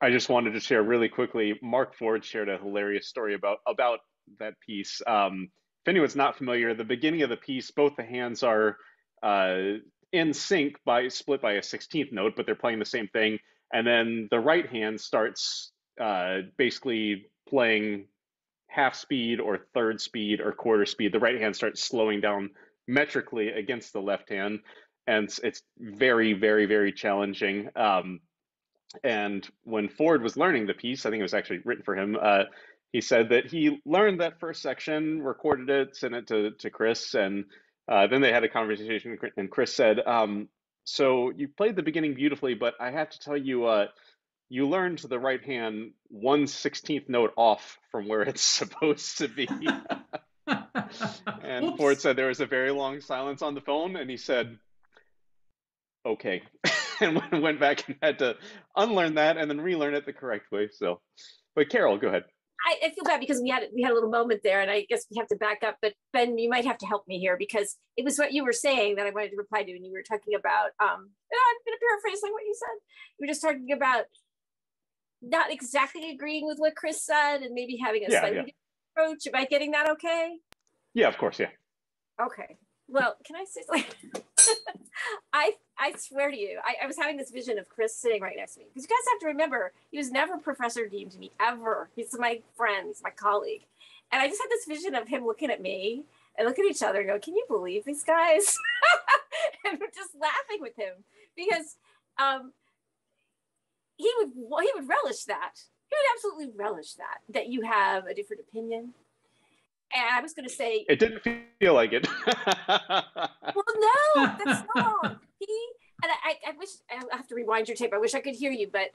I just wanted to share really quickly. Mark Ford shared a hilarious story about about that piece. Um, if anyone's not familiar, the beginning of the piece, both the hands are uh, in sync by split by a sixteenth note, but they're playing the same thing. And then the right hand starts uh, basically playing half speed or third speed or quarter speed. The right hand starts slowing down metrically against the left hand, and it's, very, very, very challenging. Um, and when Ford was learning the piece, I think it was actually written for him. Uh, he said that he learned that first section, recorded it, sent it to to Chris, and uh, then they had a conversation. And Chris said, um, "So you played the beginning beautifully, but I have to tell you, uh, you learned the right hand one sixteenth note off from where it's supposed to be." and Oops. Ford said there was a very long silence on the phone, and he said, "Okay." and went back and had to unlearn that and then relearn it the correct way. So, but Carol, go ahead. I, I, feel bad because we had we had a little moment there, and I guess we have to back up. But Ben, you might have to help me here because it was what you were saying that I wanted to reply to, and you were talking about. Um, I'm going to paraphrase like what you said. You were just talking about not exactly agreeing with what Chris said, and maybe having a yeah, slightly yeah. different approach. Am I getting that okay? Yeah, of course. Yeah. Okay. Well, can I say something? I I swear to you, I, I, was having this vision of Chris sitting right next to me. Because you guys have to remember, he was never Professor Deane to me, ever. He's my friend, he's my colleague. And I just had this vision of him looking at me and look at each other and go, Can you believe these guys? and we're just laughing with him because um, he would he would relish that. He would absolutely relish that, that you have a different opinion. And I was going to say it didn't feel like it. well, no, that's not. He and I, I wish I have to rewind your tape. I wish I could hear you, but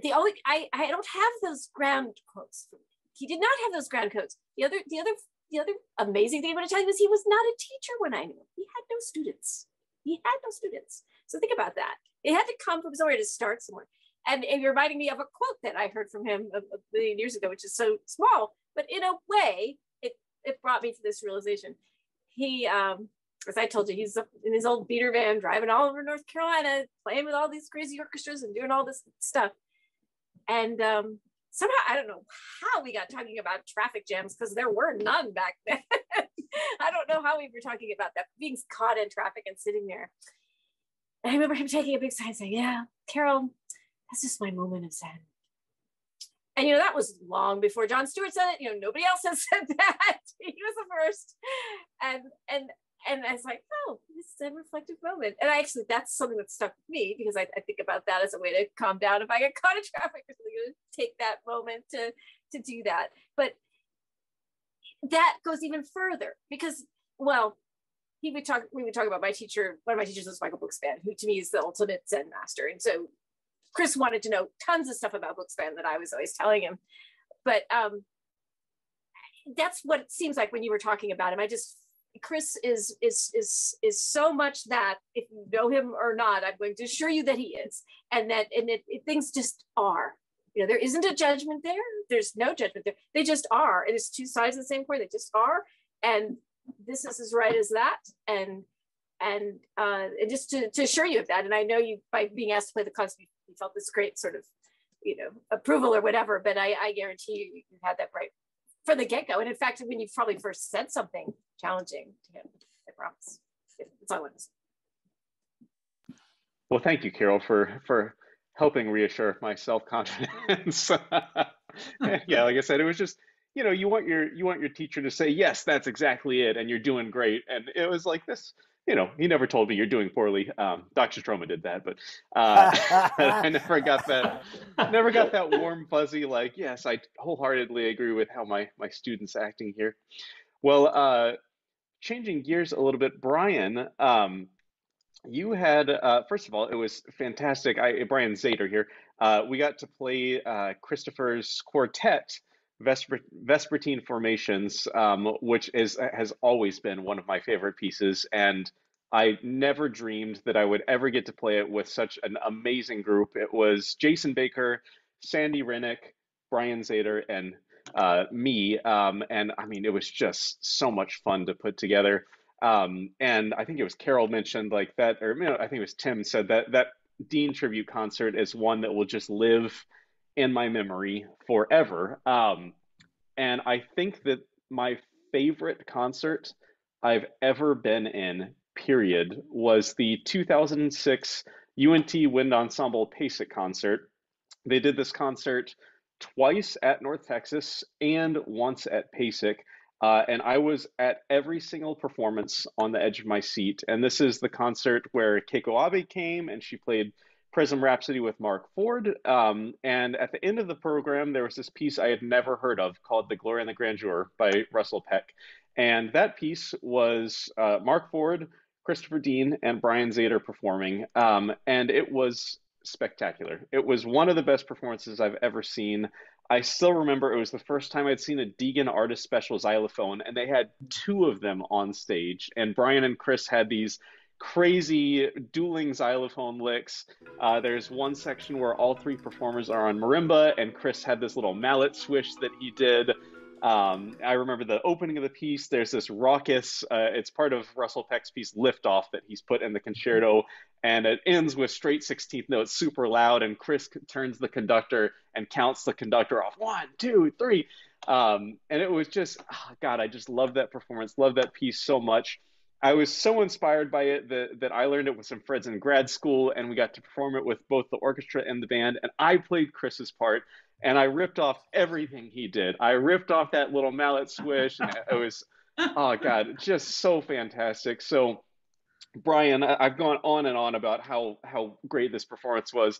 the only I I don't have those ground quotes. He did not have those ground quotes. The other the other the other amazing thing I want to tell you is he was not a teacher when I knew him. He had no students. He had no students. So think about that. It had to come from somewhere to start somewhere. And, you're reminding me of a quote that I heard from him a, a million years ago, which is so small, but in a way, it it brought me to this realization. He, um, as I told you, he's in his old beater van driving all over North Carolina, playing with all these crazy orchestras and doing all this stuff. And um, somehow I don't know how we got talking about traffic jams because there were none back then. I don't know how we were talking about that being caught in traffic and sitting there. I remember him taking a big sigh and saying, Yeah, Carol, that's just my moment of zen. And you know, that was long before Jon Stewart said it. You know, nobody else has said that. he was the first. And and and I was like, oh, this is a reflective moment. And I actually, that's something that stuck with me because I, I, think about that as a way to calm down if I get caught in traffic. Going to take that moment to to do that. But that goes even further because, well, he would talk. We would talk about my teacher. One of my teachers was Michael Bookspan, who to me is the ultimate Zen master. And so, Chris wanted to know tons of stuff about Bookspan that I was always telling him. But um, that's what it seems like when you were talking about him. I just Chris is is is is so much that if you know him or not, I'm going to assure you that he is, and that and it, it, things just are. You know, there isn't a judgment there. There's no judgment there. They just are. It is two sides of the same coin. They just are, and this is as right as that. And and uh, and just to, to assure you of that. And I know you by being asked to play the concert, you felt this great sort of you know approval or whatever. But I, I guarantee you, you had that right from the get go. And in fact, when you probably first said something challenging to him, I promise. it's all I want to. Well, thank you, Carol, for for helping reassure my self confidence. yeah, like I said, it was just you know you want your you want your teacher to say yes, that's exactly it, and you're doing great, and it was like this you know, he never told me you're doing poorly. Um, Dr. Stroma did that, but uh, I never got that, never got that warm, fuzzy, like, yes, I wholeheartedly agree with how my, my students acting here. Well, uh, changing gears a little bit, Brian, um, you had, uh, first of all, it was fantastic. I, Brian Zator here. Uh, we got to play uh, Christopher's quartet Vesper, Vespertine formations, um, which is has always been one of my favorite pieces, and I never dreamed that I would ever get to play it with such an amazing group. It was Jason Baker, Sandi Rennick, Brian Zator, and uh, me, um, and I mean it was just so much fun to put together. Um, and I think it was Carol mentioned like that, or you know, I think it was Tim said that that Deane tribute concert is one that will just live in my memory forever. Um, and I think that my favorite concert I've ever been in, period, was the 2006 UNT Wind Ensemble PASIC concert. They did this concert twice at North Texas and once at PASIC. Uh, and I was at every single performance on the edge of my seat. And this is the concert where Keiko Abe came and she played Prism Rhapsody with Mark Ford. Um, and at the end of the program, there was this piece I had never heard of called The Glory and the Grandeur by Russell Peck. And that piece was uh, Mark Ford, Christopher Deane, and Brian Zator performing. Um, and it was spectacular. It was one of the best performances I've ever seen. I still remember it was the first time I'd seen a Deagan artist special xylophone, and they had two of them on stage. And Brian and Chris had these crazy dueling xylophone licks. Uh, there's one section where all three performers are on marimba, and Chris had this little mallet swish that he did. Um, I remember the opening of the piece. There's this raucous. Uh, it's part of Russell Peck's piece "Liftoff" that he's put in the concerto, and it ends with straight 16th notes, super loud. And Chris turns the conductor and counts the conductor off one, two, three. Um, and it was just, oh God, I just love that performance, love that piece so much. I was so inspired by it that, that I learned it with some friends in grad school, and we got to perform it with both the orchestra and the band. And I played Chris's part, and I ripped off everything he did. I ripped off that little mallet swish, and it was, oh god, just so fantastic. So, Brian, I've gone on and on about how how great this performance was.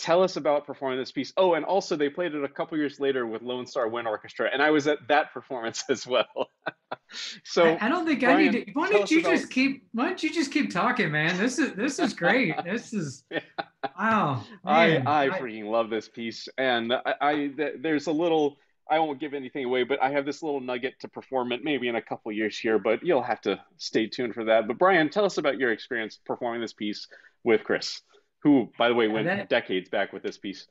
Tell us about performing this piece. Oh, and also they played it a couple years later with Lone Star Wind Orchestra, and I was at that performance as well. so I, I, don't think Brian, I need to. Why don't you about... just keep? Why don't you just keep talking, man? This is this is great. this is wow. Man. I I freaking love this piece, and I, I there's a little. I won't give anything away, but I have this little nugget to perform it maybe in a couple years here, but you'll have to stay tuned for that. But Brian, tell us about your experience performing this piece with Chris who, by the way, went that, decades back with this piece.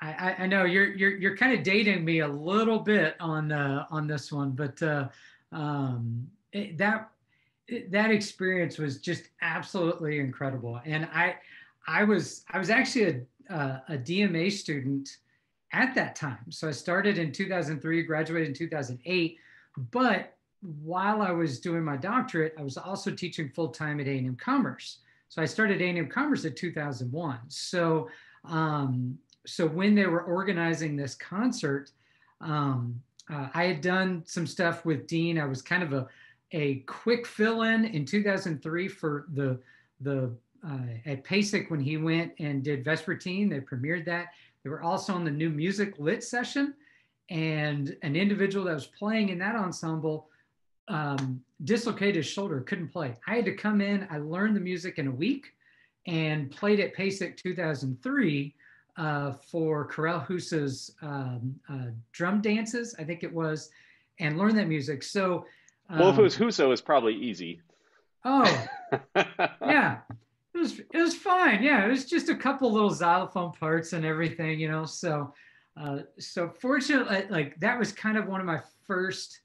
I, I know you're you're you're kind of dating me a little bit on uh, on this one, but uh, um, it, that that experience was just absolutely incredible, and I I was I was actually a uh, a DMA student at that time. So I started in 2003, graduated in 2008, but while I was doing my doctorate, I was also teaching full time at A&M Commerce. So I started A&M Commerce in 2001. So, um, so when they were organizing this concert, um, uh, I had done some stuff with Deane. I was kind of a, a quick fill-in in 2003 for the the uh, at PASIC when he went and did Vespertine. They premiered that. They were also on the new music lit session, and an individual that was playing in that ensemble um, dislocated shoulder, couldn't play. I had to come in. I learned the music in a week and played at PASIC 2003 uh, for Karel Husa's um, uh, drum dances, I think it was, and learned that music. So, um, well, if it was um, Husa, it's probably easy. Oh, yeah. It was it was fine. Yeah, it was just a couple little xylophone parts and everything, you know. So, uh, so fortunately, like that was kind of one of my first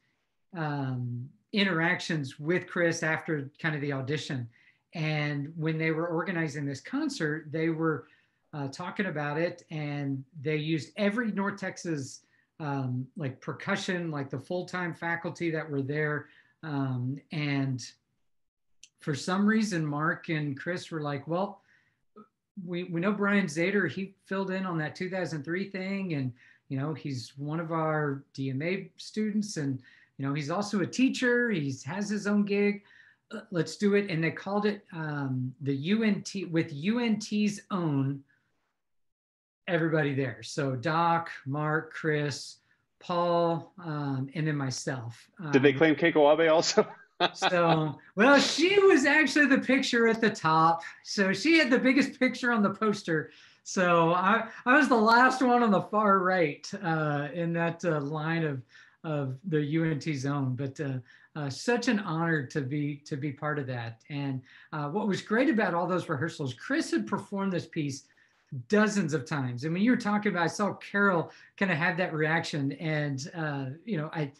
um, interactions with Chris after kind of the audition. And when they were organizing this concert, they were uh, talking about it and they used every North Texas um, like percussion, like the full time faculty that were there. Um, and for some reason, Mark and Chris were like, well, we, we know Brian Zator, he filled in on that 2003 thing. And, you know, he's one of our DMA students. And, you know, he's also a teacher. He has his own gig. Uh, let's do it. And they called it um, the UNT with UNT's own everybody there. So Doc, Mark, Chris, Paul, um, and then myself. Um, Did they um, claim Keiko Abe also? so, well, she was actually the picture at the top. So she had the biggest picture on the poster. So I, I was the last one on the far right uh, in that uh, line of of the UNT zone. But uh, uh, such an honor to be to be part of that. And uh, what was great about all those rehearsals, Chris had performed this piece dozens of times. And when you were talking about, I saw Carol kind of have that reaction. And uh, you know, I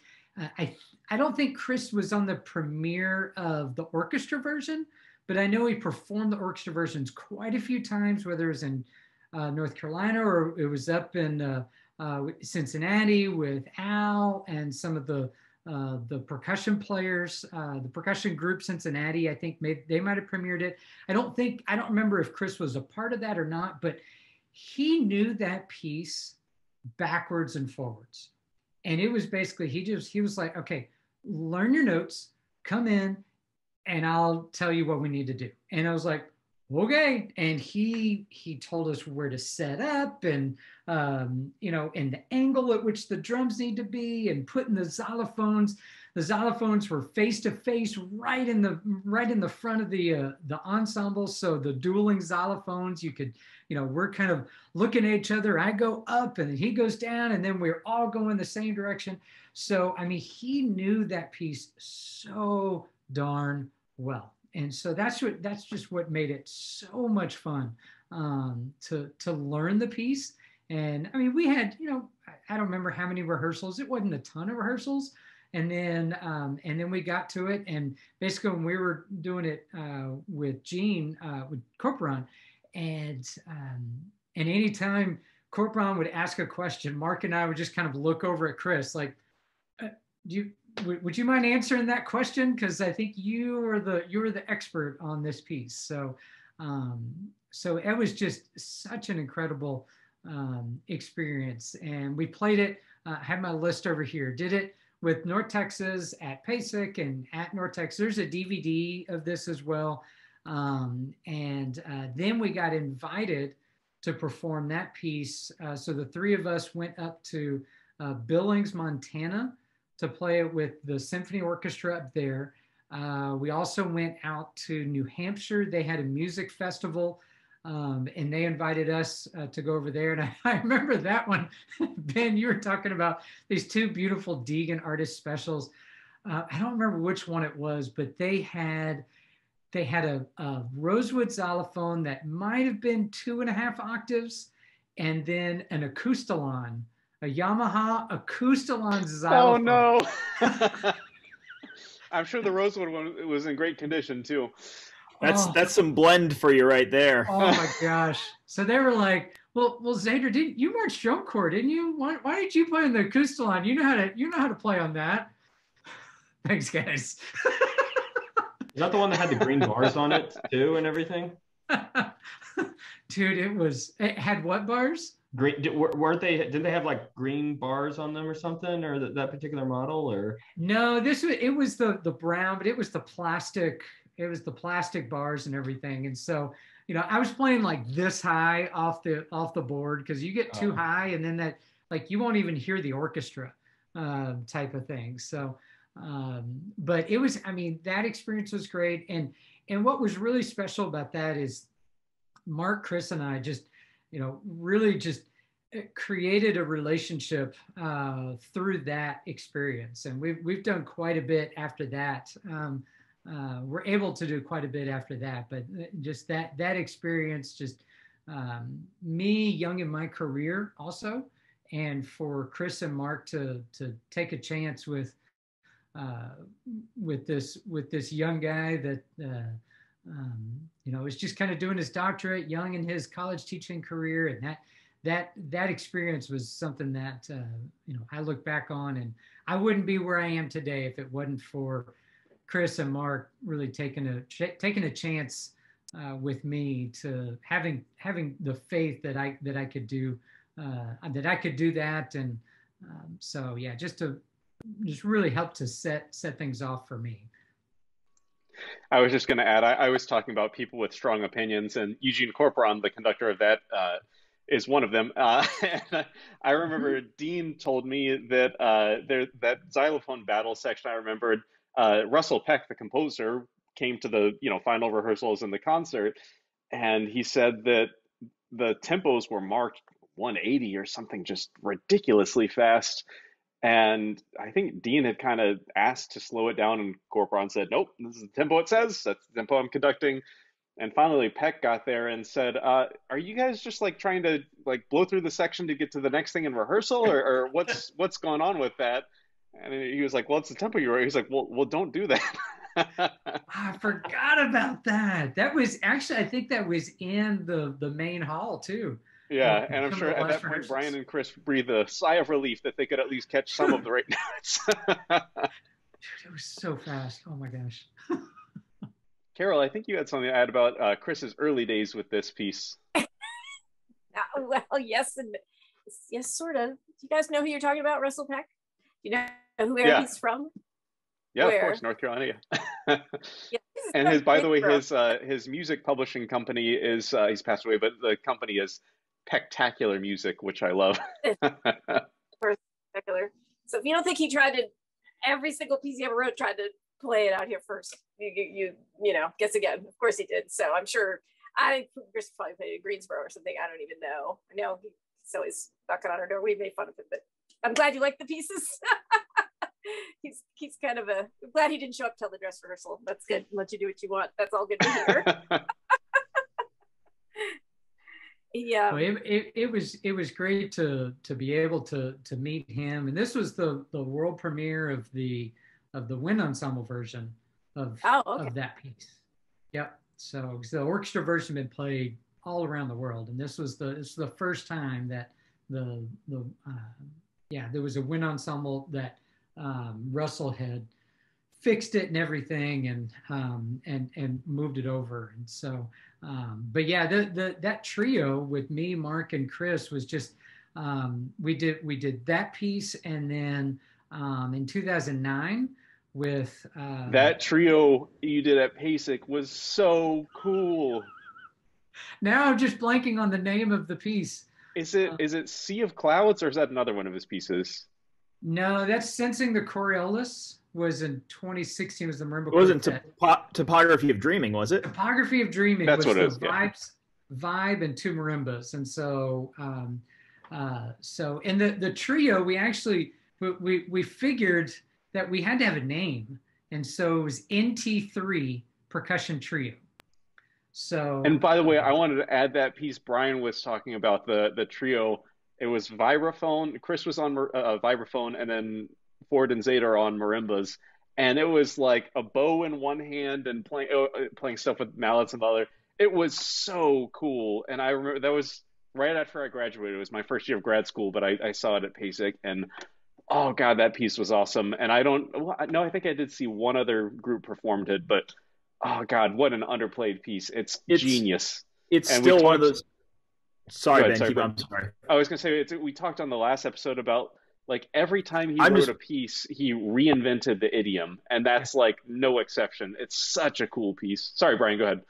I I don't think Chris was on the premiere of the orchestra version, but I know he performed the orchestra versions quite a few times, whether it was in uh, North Carolina or it was up in uh, Cincinnati with Al and some of the uh, the percussion players, uh, the percussion group Cincinnati. I think they might have premiered it. I don't think I don't remember if Chris was a part of that or not, but he knew that piece backwards and forwards, and it was basically he just he was like, okay, learn your notes, come in, and I'll tell you what we need to do. And I was like, okay and he he told us where to set up and um, you know and the angle at which the drums need to be and putting the xylophones the xylophones were face to face right in the right in the front of the uh, the ensemble. So the dueling xylophones you could you know we're kind of looking at each other. I go up and he goes down and then we're all going the same direction. So i mean he knew that piece so darn well and so that's what that's just what made it so much fun um, to to learn the piece. And I mean, we had you know I don't remember how many rehearsals. It wasn't a ton of rehearsals. And then um, and then we got to it, and basically when we were doing it uh, with Gene uh, with Corporon, and um, and anytime Corporon would ask a question, Mark and I would just kind of look over at Chris like, uh, do you would you mind answering that question? Because I think you are the you're the expert on this piece. So, um, so it was just such an incredible um, experience, and we played it. Uh, I have my list over here. Did it with North Texas at PASIC and at North Texas. There's a DVD of this as well. Um, and uh, then we got invited to perform that piece. Uh, so the three of us went up to uh, Billings, Montana to play it with the symphony orchestra up there. Uh, we also went out to New Hampshire. They had a music festival um, and they invited us uh, to go over there. And I, I, remember that one, Ben, you were talking about these two beautiful Deagan artist specials. Uh, I don't remember which one it was, but they had they had a, a rosewood xylophone that might have been two and a half octaves, and then an acoustalon, a Yamaha acoustalon xylophone. Oh no! I'm sure the rosewood one was in great condition too. That's oh. that's some blend for you right there. Oh my gosh! So they were like, "Well, well, Xander, didn't you march drum corps? Didn't you? Why, why did you play on the acoustalon? You know how to you know how to play on that." Thanks, guys. Is that the one that had the green bars on it too and everything? Dude, it was. It had what bars? Green weren't they? Did they have like green bars on them or something, or that, that particular model, or? No, this was. It was the the brown, but it was the plastic it was the plastic bars and everything. And so, you know, I was playing like this high off the off the board because you get too oh. high and then that like you won't even hear the orchestra uh, type of thing. So, um, but it was, I mean, that experience was great. And and what was really special about that is Mark, Chris, and I just, you know, really just uh, created a relationship uh, through that experience. And we've we've done quite a bit after that. Um, uh, we're able to do quite a bit after that. But uh, just that that experience, just um, me young in my career also, and for Chris and Mark to to take a chance with uh, with this with this young guy that uh, um, you know was just kind of doing his doctorate, young in his college teaching career, and that that that experience was something that uh, you know I look back on, and I wouldn't be where I am today if it wasn't for Chris and Mark really taking a ch- taking a chance uh, with me to having having the faith that I that I could do uh, that I could do that and um, so yeah just to just really help to set set things off for me. I was just going to add, I, I, was talking about people with strong opinions, and Eugene Corporon, the conductor of that, uh, is one of them. Uh, I remember mm-hmm. Deane told me that uh, there that xylophone battle section. I remembered uh, Russell Peck, the composer, came to the you know final rehearsals in the concert, and he said that the tempos were marked 180 or something just ridiculously fast. And I think Deane had kind of asked to slow it down, and Corporon said, "Nope, this is the tempo it says. That's the tempo I'm conducting." And finally, Peck got there and said, uh, "Are you guys just like trying to like blow through the section to get to the next thing in rehearsal, or, or what's what's going on with that?" And he was like, "Well, it's the tempo you're." He's like, "Well, well, don't do that." I forgot about that. That was actually, I think that was in the the main hall too. Yeah, and I'm sure at that point, Brian and Chris breathed a sigh of relief that they could at least catch some of the right notes. Dude, it was so fast. Oh my gosh. Carol, I think you had something to add about uh, Chris's early days with this piece. well, yes, and yes, sort of. Do you guys know who you're talking about, Russell Peck? Do you know where yeah. he's from? Yeah, where? of course, North Carolina. yeah, and his, by the way, his uh, his music publishing company is uh, he's passed away, but the company is Spectacular Music, which I love. Spectacular. So if you don't think he tried to, every single piece he ever wrote tried to play it out here first. You you you, you know, guess again. Of course he did. So I'm sure. I think Chris probably played in Greensboro or something. I don't even know. I know he's always knocking on our door. We made fun of him, but I'm glad you like the pieces. he's he's kind of a I'm glad he didn't show up till the dress rehearsal. That's good. Let you do what you want. That's all good to hear. yeah. Well, it, it, it, was it was great to to be able to to meet him, and this was the the world premiere of the of the wind ensemble version of oh, okay. of that piece. Yep. So the orchestra version had been played all around the world, and this was the this was the first time that the the uh, yeah, there was a wind ensemble that um, Russell had fixed it and everything and um, and and moved it over. And so, um, but yeah, the, the that trio with me, Mark, and Chris was just um, we did we did that piece, and then um, in 2009 with uh, that trio you did at PASIC was so cool. now I'm just blanking on the name of the piece. Is it is it Sea of Clouds or is that another one of his pieces? No, that's Sensing the Coriolis was in 2016 was the marimba It wasn't quartet. topo- topography of dreaming, was it? topography of dreaming That's was what it the is, yeah. vibes vibe and two marimbas and so um uh so in the the trio we actually we we, we figured that we had to have a name and so it was nt3 percussion trio so And by the way, I wanted to add that piece Brian was talking about the the trio. It was vibraphone. Chris was on mar- uh, vibraphone, and then Ford and Zator on marimbas. And it was like a bow in one hand and playing uh, playing stuff with mallets in the other. It was so cool. And I remember that was right after I graduated. It was my first year of grad school, but I, I saw it at PASIC, and oh god, that piece was awesome. And I don't well, no, I think I did see one other group performed it, but oh god, what an underplayed piece! It's, It's- genius. It's And still one of those. Sorry, ahead, Ben. sorry, keep I'm sorry. I was gonna say it's, we talked on the last episode about like every time he I'm wrote just- a piece, he reinvented the idiom, and that's like no exception. It's such a cool piece. Sorry, Brian, go ahead.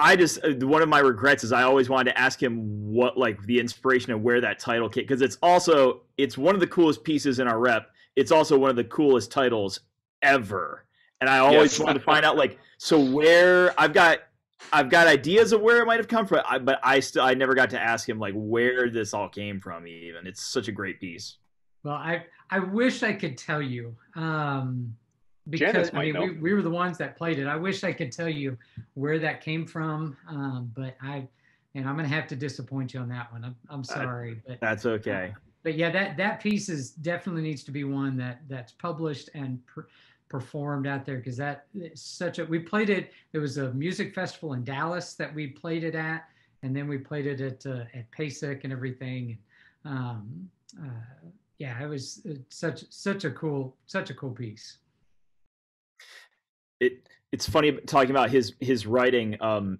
I just uh, one of my regrets is I always wanted to ask him what like the inspiration of where that title came because it's also it's one of the coolest pieces in our rep. It's also one of the coolest titles ever, and I always Yes. wanted to find out like so where I've got I've got ideas of where it might have come from, but I still I never got to ask him like where this all came from. Even it's such a great piece. Well i i wish i could tell you um because i mean we, we were the ones that played it i wish i could tell you where that came from um but i and i'm gonna have to disappoint you on that one i'm, I'm sorry but That's okay. but yeah, that that piece is definitely needs to be one that that's published and per, performed out there because that is such a. We played it. There was a music festival in Dallas that we played it at, and then we played it at uh, at PASIC and everything. Um, uh, yeah, it was uh, such such a cool such a cool piece. it it's funny talking about his his writing um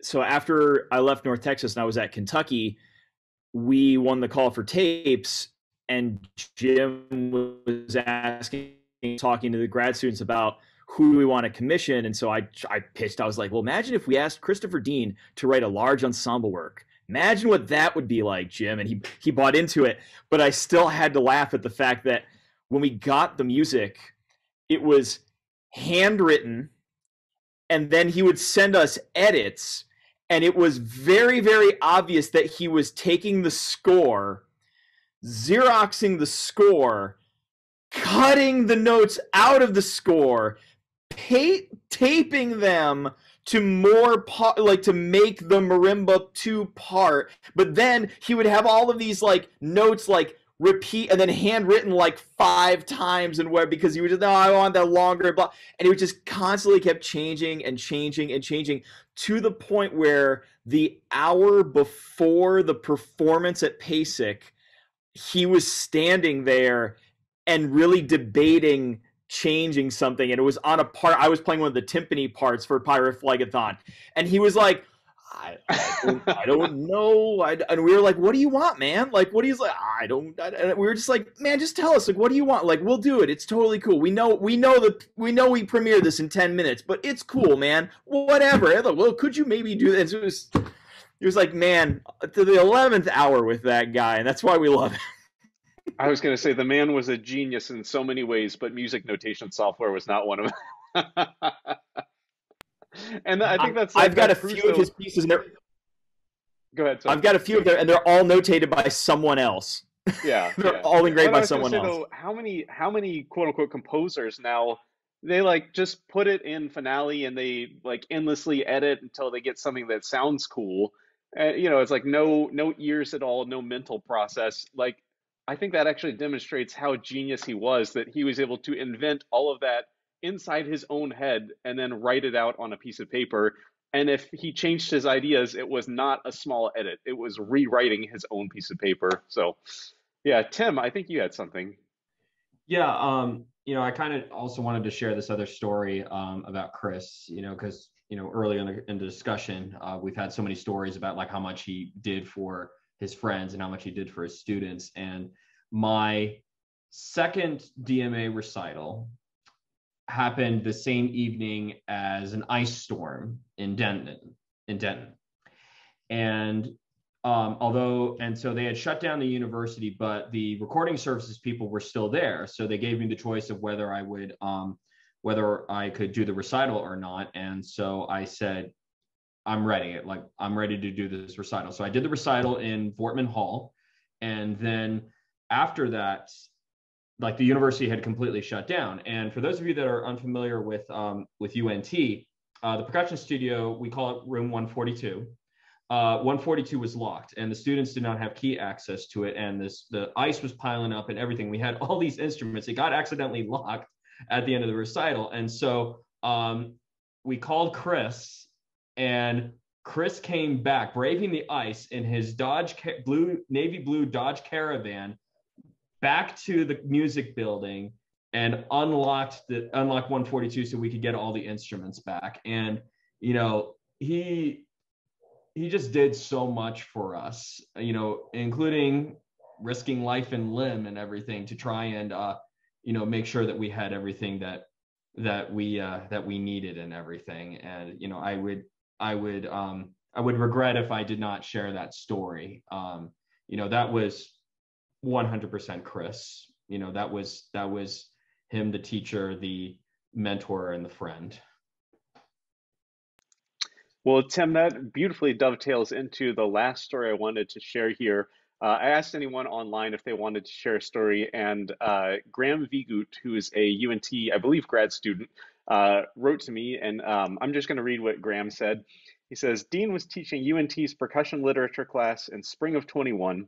so after i left north texas and i was at kentucky we won the call for tapes and jim was asking talking to the grad students about who we want to commission and so i i pitched i was like well imagine if we asked christopher deane to write a large ensemble work imagine what that would be like jim and he he bought into it but i still had to laugh at the fact that when we got the music it was handwritten and then he would send us edits and it was very very obvious that he was taking the score xeroxing the score cutting the notes out of the score pa- taping them to more pa- like to make the marimba two part but then he would have all of these like notes like repeat and then handwritten like five times and where because he was just no I want that longer and blah and he would just constantly kept changing and changing and changing to the point where the hour before the performance at PASIC he was standing there and really debating changing something and it was on a part I was playing one of the timpani parts for Pyriphlegethon and he was like I, I, don't, I don't know. I, and we were like, "What do you want, man? Like, what do you like? I don't." I, and we were just like, "Man, just tell us. Like, what do you want? Like, we'll do it. It's totally cool. We know, we know that we know we premiere this in ten minutes, but it's cool, man. Whatever. Like, well, could you maybe do this? It was, it was like, man, to the eleventh hour with that guy, and that's why we love him. I was gonna say the man was a genius in so many ways, but music notation software was not one of them. and I think that's. I've got a proves few of his pieces. And they're, Go ahead. sorry. I've got a few of them, and they're all notated by someone else. Yeah, They're yeah. all engraved by someone say, else. Though, how many how many quote unquote composers now they like just put it in finale and they like endlessly edit until they get something that sounds cool. And you know, it's like no no ears at all, no mental process. Like I think that actually demonstrates how genius he was that he was able to invent all of that inside his own head and then write it out on a piece of paper. And if he changed his ideas, it was not a small edit. It was rewriting his own piece of paper. So yeah, Tim, I think you had something. Yeah, um, you know, I kind of also wanted to share this other story um, about Chris, you know, because you know early in the, in the discussion, uh, we've had so many stories about like how much he did for his friends and how much he did for his students. And my second DMA recital happened the same evening as an ice storm in Denton. In Denton, And um, although, and so they had shut down the university, but the recording services people were still there. So they gave me the choice of whether I would, um, whether I could do the recital or not. And so I said, I'm ready. Like I'm ready to do this recital. So I did the recital in Voertman Hall, and then after that, like the university had completely shut down. And for those of you that are unfamiliar with um, with UNT, uh, the percussion studio we call it room 142. Uh, 142 was locked, and the students did not have key access to it. And this the ice was piling up and everything. We had all these instruments. It got accidentally locked at the end of the recital, and so um, we called Chris, and Chris came back braving the ice in his Dodge blue navy blue Dodge Caravan back to the music building and unlocked the unlocked 142 so we could get all the instruments back. And you know he he just did so much for us you know including risking life and limb and everything to try and uh you know make sure that we had everything that that we uh that we needed and everything. And you know i would i would um i would regret if i did not share that story um you know that was 100% Chris. You know, that was that was him, the teacher, the mentor, and the friend. Well, Tim, that beautifully dovetails into the last story I wanted to share here. Uh, I asked anyone online if they wanted to share a story, and uh, Graham Viegut, who is a UNT, I believe, grad student, uh, wrote to me, and um, I'm just going to read what Graham said. He says Deane was teaching UNT's percussion literature class in spring of 21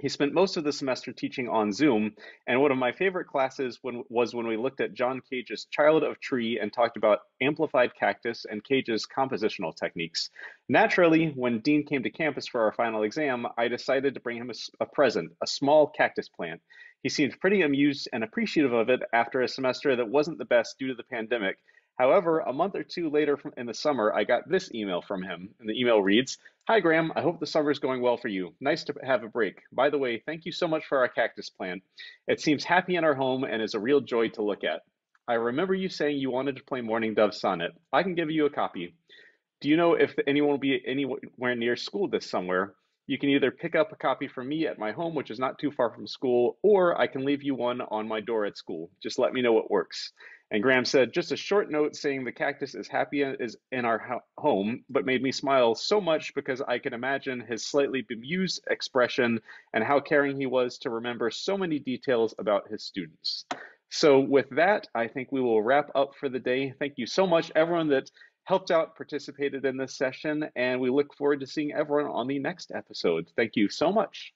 he spent most of the semester teaching on Zoom, and one of my favorite classes when, was when we looked at John Cage's Child of Tree and talked about amplified cactus and Cage's compositional techniques. Naturally, when Deane came to campus for our final exam, I decided to bring him a, a present, a small cactus plant. He seemed pretty amused and appreciative of it after a semester that wasn't the best due to the pandemic, However, a month or two later in the summer, I got this email from him. And the email reads Hi, Graham. I hope the summer is going well for you. Nice to have a break. By the way, thank you so much for our cactus plant. It seems happy in our home and is a real joy to look at. I remember you saying you wanted to play Mourning Dove Sonnet. I can give you a copy. Do you know if anyone will be anywhere near school this summer? You can either pick up a copy from me at my home, which is not too far from school, or I can leave you one on my door at school. Just let me know what works. And Graham said, just a short note saying the cactus is happy is in our home, but made me smile so much because I can imagine his slightly bemused expression and how caring he was to remember so many details about his students. So with that, I think we will wrap up for the day. Thank you so much, everyone that helped out, participated in this session, and we look forward to seeing everyone on the next episode. Thank you so much.